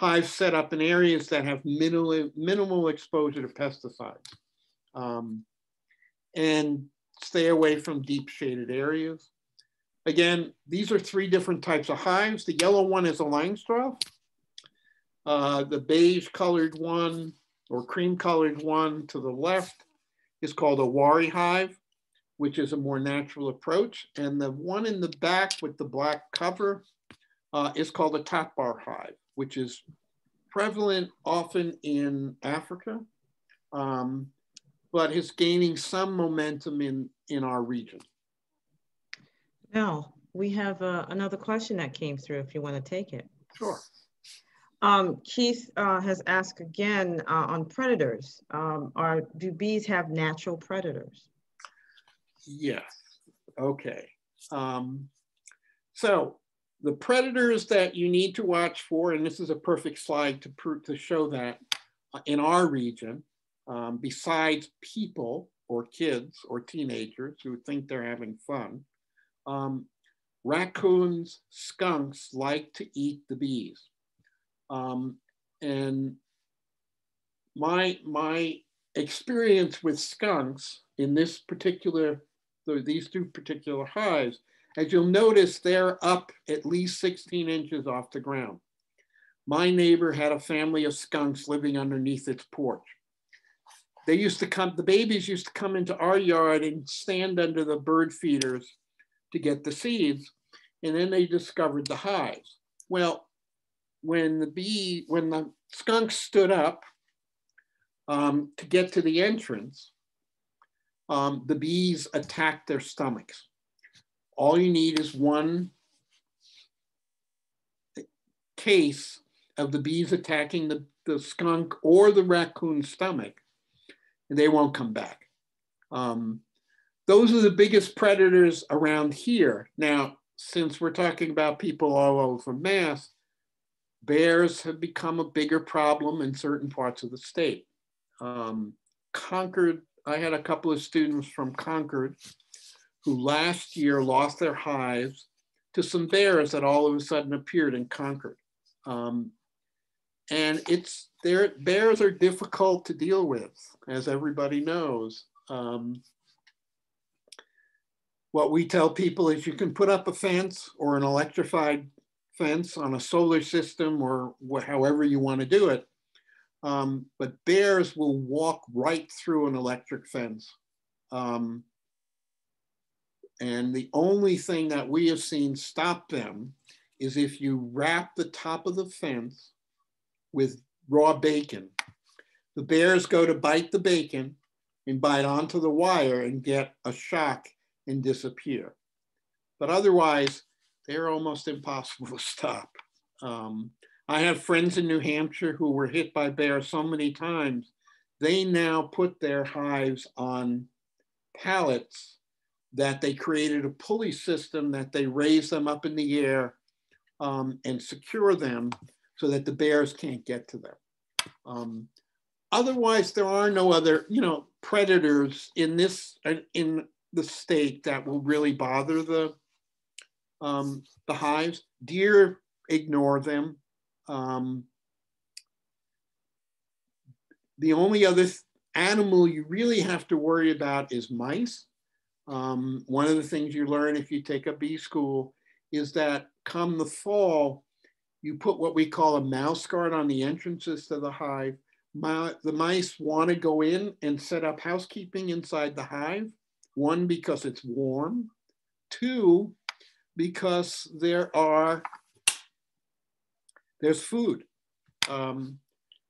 hives set up in areas that have minimal, minimal exposure to pesticides. Um, and stay away from deep shaded areas. Again, these are three different types of hives. The yellow one is a Langstroth. Uh, the beige colored one or cream colored one to the left is called a Warré hive, which is a more natural approach. And the one in the back with the black cover uh, is called a top bar hive which is prevalent often in Africa, um, but is gaining some momentum in, in our region. Now, we have uh, another question that came through if you want to take it. Sure. Um, Keith uh, has asked again uh, on predators. Um, are do bees have natural predators? Yes. Okay. Um, so the predators that you need to watch for, and this is a perfect slide to, to show that uh, in our region, um, besides people or kids or teenagers who think they're having fun, um, raccoons, skunks like to eat the bees. Um, and my, my experience with skunks in this particular, these two particular hives, as you'll notice, they're up at least 16 inches off the ground. My neighbor had a family of skunks living underneath its porch. They used to come, the babies used to come into our yard and stand under the bird feeders to get the seeds. And then they discovered the hives. Well, when the bee, when the skunk stood up um, to get to the entrance, um, the bees attacked their stomachs. All you need is one case of the bees attacking the, the skunk or the raccoon stomach, and they won't come back. Um, those are the biggest predators around here. Now, since we're talking about people all over Mass, bears have become a bigger problem in certain parts of the state. Um, Concord, I had a couple of students from Concord who last year lost their hives to some bears that all of a sudden appeared in Concord. Um, and it's their bears are difficult to deal with, as everybody knows. Um, what we tell people is you can put up a fence or an electrified fence on a solar system or however you want to do it. Um, but bears will walk right through an electric fence. Um, and the only thing that we have seen stop them is if you wrap the top of the fence with raw bacon. The bears go to bite the bacon and bite onto the wire and get a shock and disappear. But otherwise, they're almost impossible to stop. Um, I have friends in New Hampshire who were hit by bears so many times, they now put their hives on pallets that they created a pulley system that they raise them up in the air um, and secure them so that the bears can't get to them. Um, otherwise, there are no other, you know, predators in this in the state that will really bother the um, the hives. Deer ignore them. Um, the only other animal you really have to worry about is mice. Um, one of the things you learn if you take a bee school is that come the fall, you put what we call a mouse guard on the entrances to the hive. My, the mice want to go in and set up housekeeping inside the hive. One, because it's warm. Two, because there are, there's food. Um,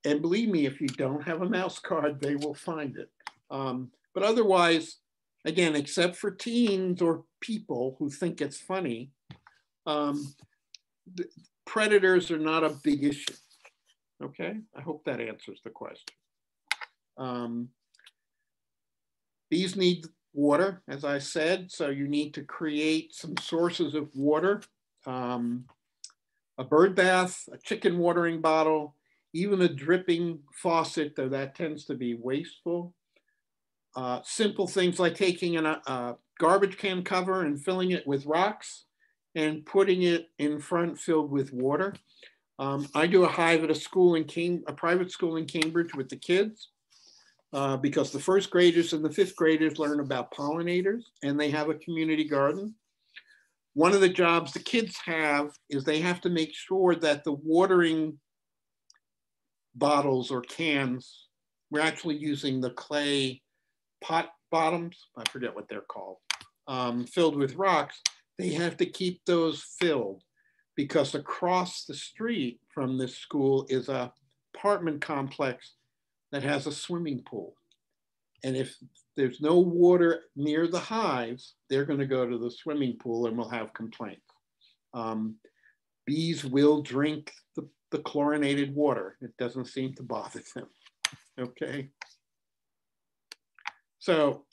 and believe me, if you don't have a mouse guard, they will find it. Um, but otherwise, again, except for teens or people who think it's funny, um, predators are not a big issue. Okay, I hope that answers the question. Um, bees need water, as I said, so you need to create some sources of water. Um, a bird bath, a chicken watering bottle, even a dripping faucet, though that tends to be wasteful. Uh, simple things like taking an, a garbage can cover and filling it with rocks and putting it in front filled with water. Um, I do a hive at a school in a private school in Cambridge with the kids uh, because the first graders and the fifth graders learn about pollinators and they have a community garden. One of the jobs the kids have is they have to make sure that the watering bottles or cans, we're actually using the clay pot bottoms, I forget what they're called, um, filled with rocks, they have to keep those filled because across the street from this school is a apartment complex that has a swimming pool. And if there's no water near the hives, they're going to go to the swimming pool and we'll have complaints. Um, bees will drink the, the chlorinated water. It doesn't seem to bother them. Okay. So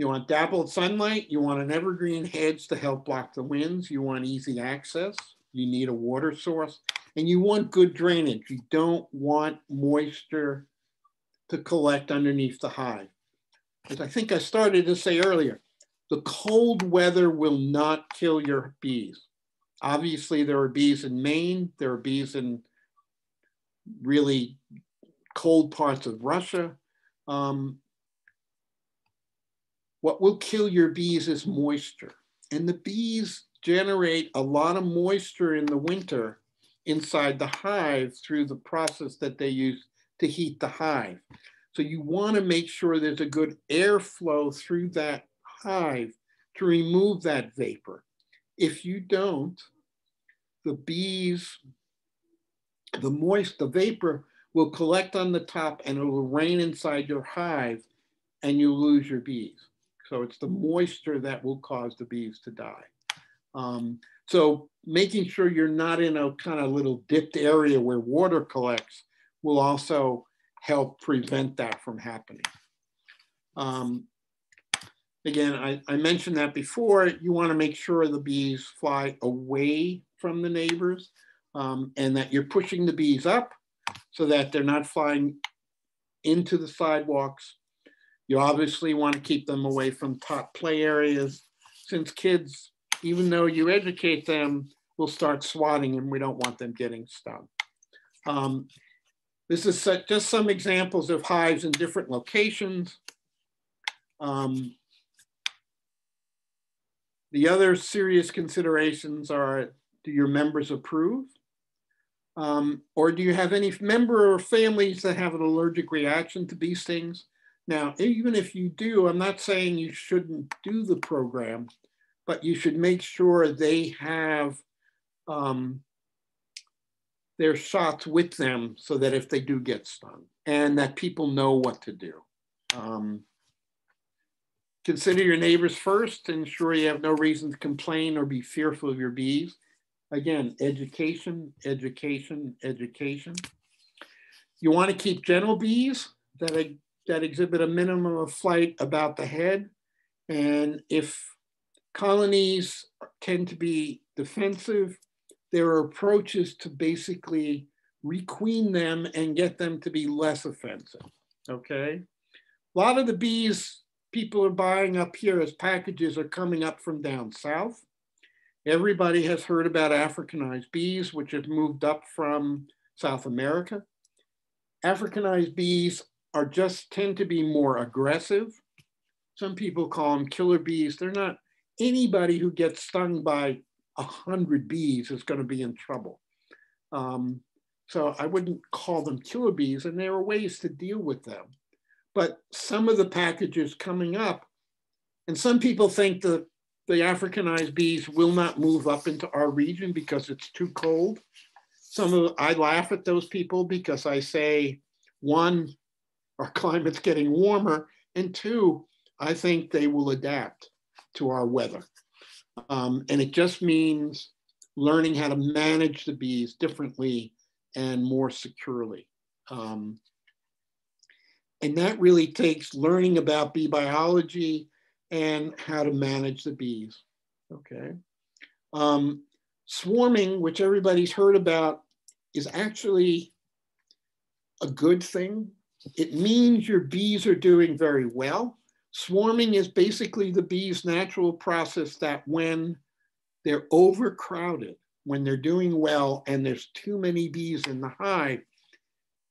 You want dappled sunlight. You want an evergreen hedge to help block the winds. You want easy access. You need a water source. And you want good drainage. You don't want moisture to collect underneath the hive. As I think I started to say earlier, the cold weather will not kill your bees. Obviously, there are bees in Maine, there are bees in really cold parts of Russia. Um, what will kill your bees is moisture. And the bees generate a lot of moisture in the winter inside the hive through the process that they use to heat the hive. So you want to make sure there's a good airflow through that hive to remove that vapor. If you don't, the bees, the moist, the vapor will collect on the top and it will rain inside your hive and you lose your bees. So it's the moisture that will cause the bees to die. Um, so making sure you're not in a kind of little dipped area where water collects will also help prevent that from happening. Um, again, I, I mentioned that before, you wanna make sure the bees fly away from the neighbors um, and that you're pushing the bees up so that they're not flying into the sidewalks you obviously want to keep them away from top play areas since kids, even though you educate them, will start swatting and we don't want them getting stung. Um, this is just some examples of hives in different locations. Um, the other serious considerations are, do your members approve? Um, or do you have any member or families that have an allergic reaction to these things? Now, even if you do, I'm not saying you shouldn't do the program, but you should make sure they have um, their shots with them so that if they do get stung and that people know what to do. Um, consider your neighbors first, ensure you have no reason to complain or be fearful of your bees. Again, education, education, education. You want to keep gentle bees that that exhibit a minimum of flight about the head. And if colonies tend to be defensive, there are approaches to basically requeen them and get them to be less offensive, okay? A lot of the bees people are buying up here as packages are coming up from down south. Everybody has heard about Africanized bees, which have moved up from South America. Africanized bees are just tend to be more aggressive. Some people call them killer bees. They're not anybody who gets stung by a hundred bees is going to be in trouble. Um, so I wouldn't call them killer bees, and there are ways to deal with them. But some of the packages coming up, and some people think that the Africanized bees will not move up into our region because it's too cold. Some of I laugh at those people because I say, one, our climate's getting warmer. And two, I think they will adapt to our weather. Um, and it just means learning how to manage the bees differently and more securely. Um, and that really takes learning about bee biology and how to manage the bees, okay? Um, swarming, which everybody's heard about, is actually a good thing it means your bees are doing very well. Swarming is basically the bees' natural process that when they're overcrowded, when they're doing well and there's too many bees in the hive,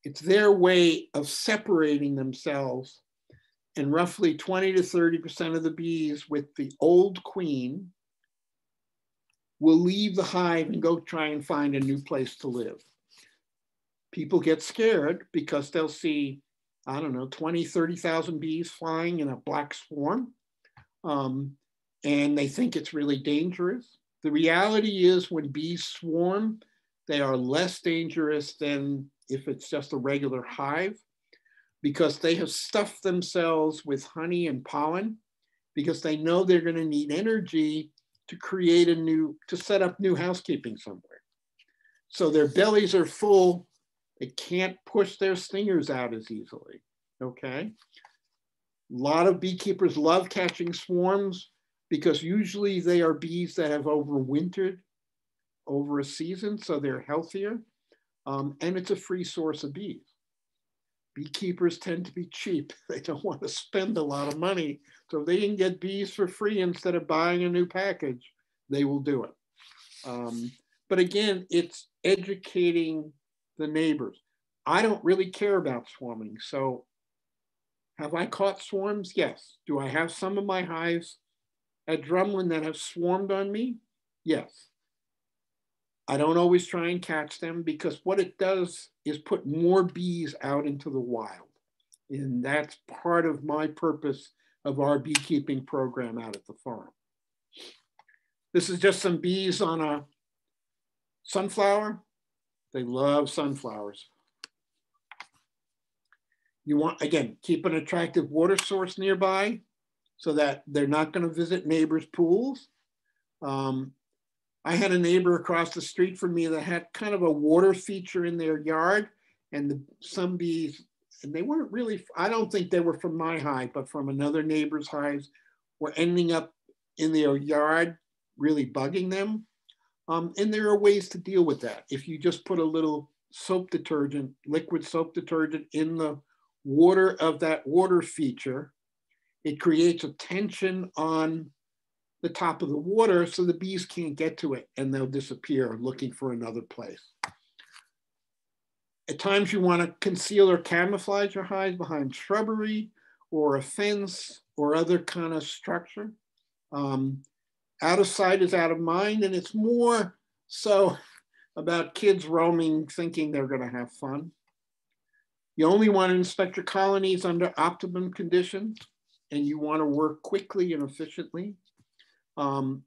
it's their way of separating themselves. And roughly 20 to 30% of the bees with the old queen will leave the hive and go try and find a new place to live people get scared because they'll see, I don't know, 20, 30,000 bees flying in a black swarm. Um, and they think it's really dangerous. The reality is when bees swarm, they are less dangerous than if it's just a regular hive because they have stuffed themselves with honey and pollen because they know they're going to need energy to create a new, to set up new housekeeping somewhere. So their bellies are full they can't push their stingers out as easily, okay? A lot of beekeepers love catching swarms because usually they are bees that have overwintered over a season, so they're healthier. Um, and it's a free source of bees. Beekeepers tend to be cheap. They don't want to spend a lot of money. So if they can get bees for free instead of buying a new package, they will do it. Um, but again, it's educating the neighbors. I don't really care about swarming. So have I caught swarms? Yes. Do I have some of my hives at Drumlin that have swarmed on me? Yes. I don't always try and catch them because what it does is put more bees out into the wild. And that's part of my purpose of our beekeeping program out at the farm. This is just some bees on a sunflower. They love sunflowers. You want, again, keep an attractive water source nearby so that they're not gonna visit neighbors' pools. Um, I had a neighbor across the street from me that had kind of a water feature in their yard and the, some bees, and they weren't really, I don't think they were from my hive, but from another neighbor's hives were ending up in their yard really bugging them. Um, and there are ways to deal with that. If you just put a little soap detergent, liquid soap detergent in the water of that water feature, it creates a tension on the top of the water so the bees can't get to it and they'll disappear looking for another place. At times you want to conceal or camouflage your hives behind shrubbery or a fence or other kind of structure. Um, out of sight is out of mind and it's more so about kids roaming thinking they're going to have fun. You only want to inspect your colonies under optimum conditions and you want to work quickly and efficiently. Um,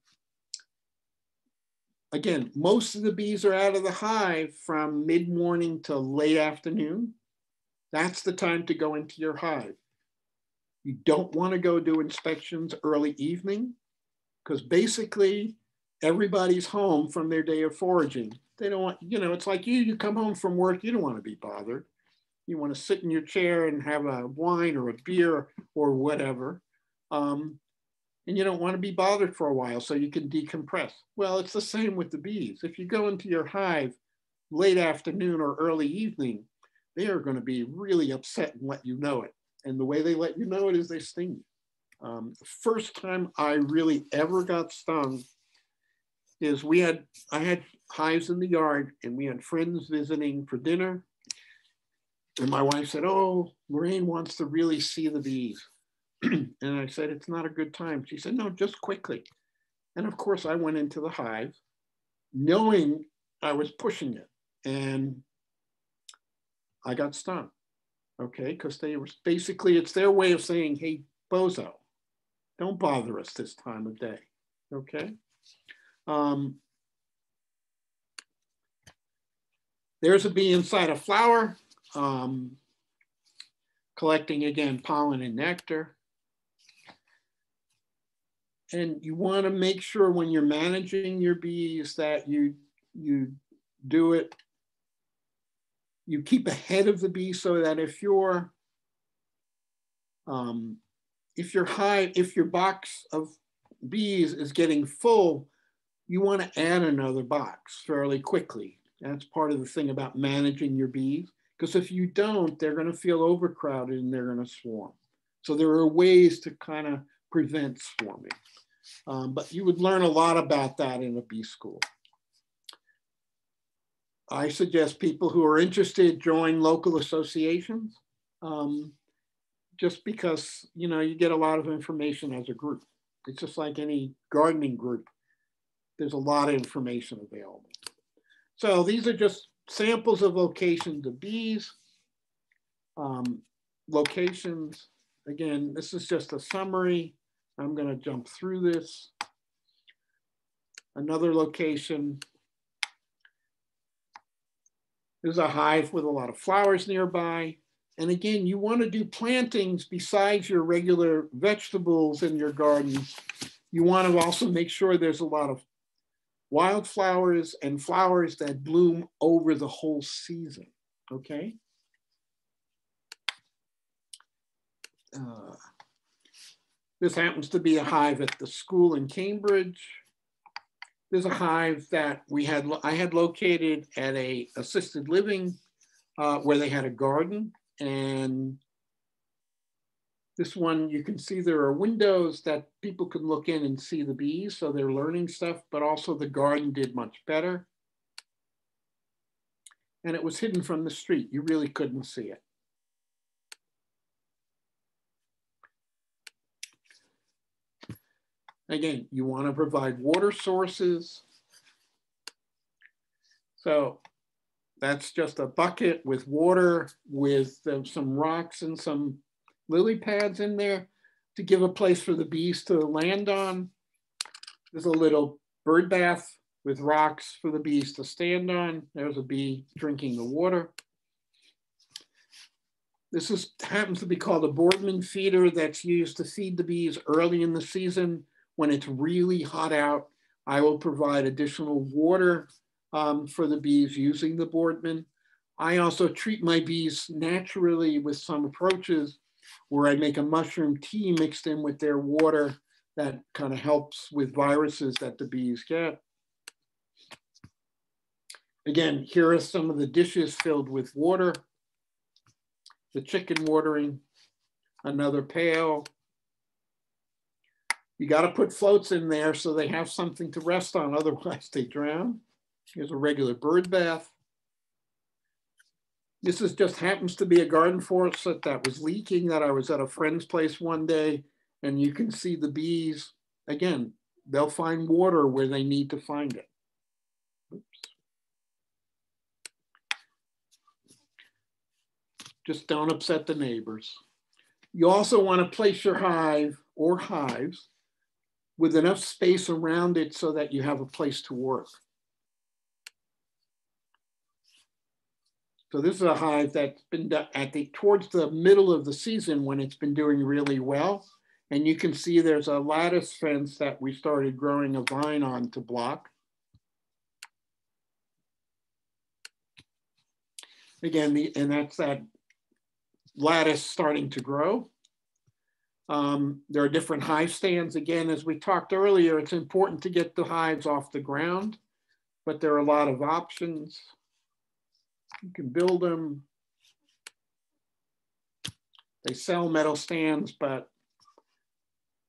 again, most of the bees are out of the hive from mid-morning to late afternoon. That's the time to go into your hive. You don't want to go do inspections early evening because basically everybody's home from their day of foraging. They don't want, you know, it's like you, you come home from work, you don't want to be bothered. You want to sit in your chair and have a wine or a beer or whatever. Um, and you don't want to be bothered for a while so you can decompress. Well, it's the same with the bees. If you go into your hive late afternoon or early evening, they are going to be really upset and let you know it. And the way they let you know it is they sting you. Um, first time I really ever got stung is we had, I had hives in the yard and we had friends visiting for dinner. And my wife said, oh, Lorraine wants to really see the bees. and I said, it's not a good time. She said, no, just quickly. And of course, I went into the hive knowing I was pushing it. And I got stung. Okay, because they were basically, it's their way of saying, hey, bozo, don't bother us this time of day. Okay. Um, there's a bee inside a flower, um, collecting again pollen and nectar. And you want to make sure when you're managing your bees that you, you do it, you keep ahead of the bee so that if your um, if your hive, if your box of bees is getting full, you want to add another box fairly quickly. That's part of the thing about managing your bees. Because if you don't, they're going to feel overcrowded and they're going to swarm. So there are ways to kind of prevent swarming. Um, but you would learn a lot about that in a bee school. I suggest people who are interested join local associations um, just because, you know, you get a lot of information as a group. It's just like any gardening group. There's a lot of information available. So these are just samples of locations of bees. Um, locations, again, this is just a summary. I'm gonna jump through this. Another location. is a hive with a lot of flowers nearby. And again, you wanna do plantings besides your regular vegetables in your gardens. You wanna also make sure there's a lot of wildflowers and flowers that bloom over the whole season, okay? Uh, This happens to be a hive at the school in Cambridge. There's a hive that we had, I had located at a assisted living uh, where they had a garden and this one, you can see there are windows that people can look in and see the bees, so they're learning stuff, but also the garden did much better. And it was hidden from the street. You really couldn't see it. Again, you want to provide water sources. So that's just a bucket with water with uh, some rocks and some lily pads in there to give a place for the bees to land on. There's a little bird bath with rocks for the bees to stand on. There's a bee drinking the water. This is, happens to be called a Boardman feeder that's used to feed the bees early in the season when it's really hot out. I will provide additional water um, for the bees using the Boardman. I also treat my bees naturally with some approaches where I make a mushroom tea mixed in with their water that kind of helps with viruses that the bees get. Again, here are some of the dishes filled with water. The chicken watering, another pail. You got to put floats in there so they have something to rest on, otherwise they drown. Here's a regular bird bath. This is just happens to be a garden faucet that was leaking that I was at a friend's place one day and you can see the bees. Again, they'll find water where they need to find it. Oops. Just don't upset the neighbors. You also want to place your hive or hives with enough space around it so that you have a place to work. So this is a hive that's been at the towards the middle of the season when it's been doing really well. And you can see there's a lattice fence that we started growing a vine on to block. Again, the, and that's that lattice starting to grow. Um, there are different hive stands. Again, as we talked earlier, it's important to get the hives off the ground, but there are a lot of options. You can build them. They sell metal stands, but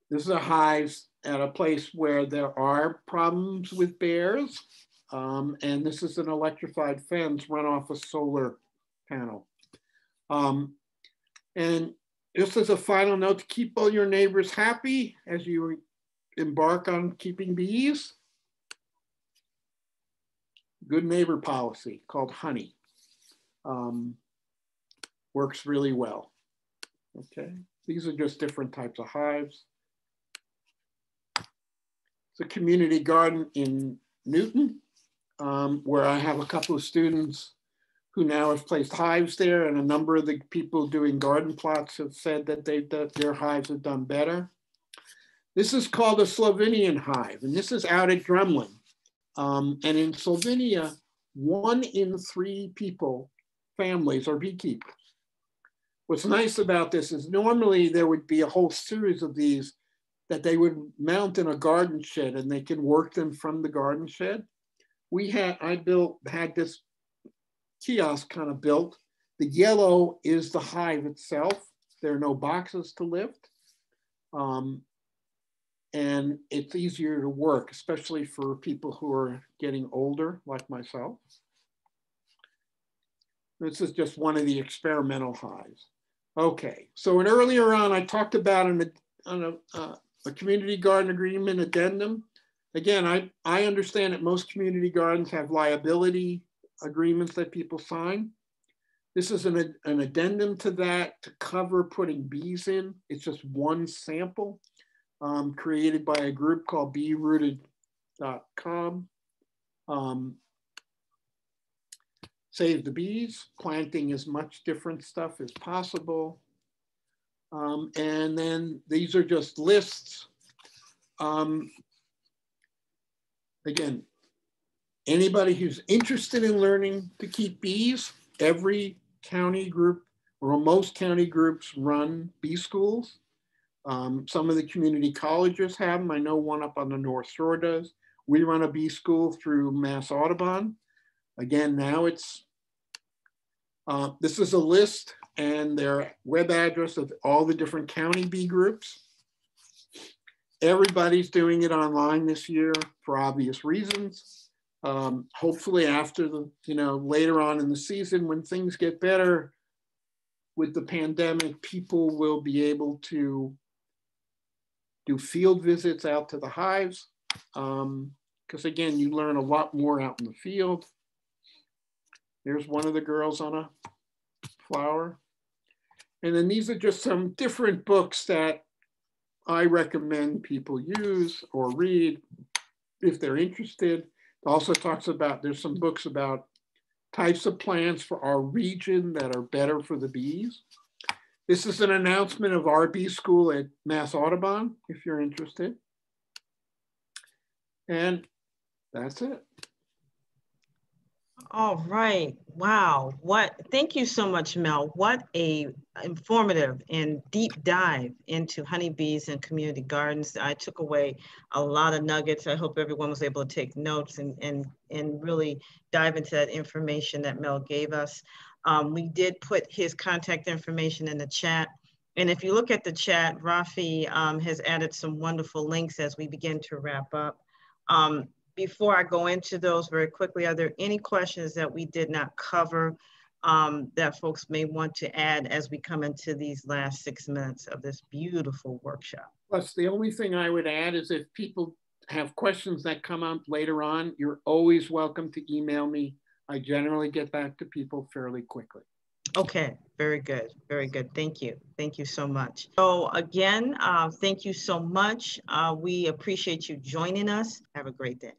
this is a hive at a place where there are problems with bears. Um, and this is an electrified fence run off a solar panel. Um, and just as a final note to keep all your neighbors happy as you embark on keeping bees, good neighbor policy called honey um, works really well. Okay, these are just different types of hives. It's a community garden in Newton, um, where I have a couple of students who now have placed hives there, and a number of the people doing garden plots have said that they that their hives have done better. This is called a Slovenian hive, and this is out at Drumlin. Um, and in Slovenia, one in three people families are beekeepers. What's nice about this is normally there would be a whole series of these that they would mount in a garden shed and they can work them from the garden shed. We had, I built, had this kiosk kind of built. The yellow is the hive itself. There are no boxes to lift. Um, and it's easier to work, especially for people who are getting older like myself. This is just one of the experimental hives. Okay, so and earlier on, I talked about an, an, uh, a community garden agreement addendum. Again, I, I understand that most community gardens have liability agreements that people sign. This is an, an addendum to that to cover putting bees in. It's just one sample um, created by a group called beerooted.com. Um, save the bees, planting as much different stuff as possible. Um, and then these are just lists. Um, again, anybody who's interested in learning to keep bees, every county group or most county groups run bee schools. Um, some of the community colleges have them. I know one up on the North Shore does. We run a bee school through Mass Audubon. Again, now it's, uh, this is a list and their web address of all the different county bee groups. Everybody's doing it online this year for obvious reasons. Um, hopefully after the, you know, later on in the season when things get better with the pandemic, people will be able to do field visits out to the hives. Because um, again, you learn a lot more out in the field. There's one of the girls on a flower. And then these are just some different books that I recommend people use or read if they're interested. Also talks about, there's some books about types of plants for our region that are better for the bees. This is an announcement of our bee school at Mass Audubon, if you're interested. And that's it. All right. Wow. What thank you so much, Mel. What a informative and deep dive into honeybees and community gardens. I took away a lot of nuggets. I hope everyone was able to take notes and and and really dive into that information that Mel gave us. Um, we did put his contact information in the chat. And if you look at the chat, Rafi um, has added some wonderful links as we begin to wrap up. Um, before I go into those very quickly, are there any questions that we did not cover um, that folks may want to add as we come into these last six minutes of this beautiful workshop? Plus, the only thing I would add is if people have questions that come up later on, you're always welcome to email me. I generally get back to people fairly quickly. Okay, very good, very good. Thank you. Thank you so much. So again, uh, thank you so much. Uh, we appreciate you joining us. Have a great day.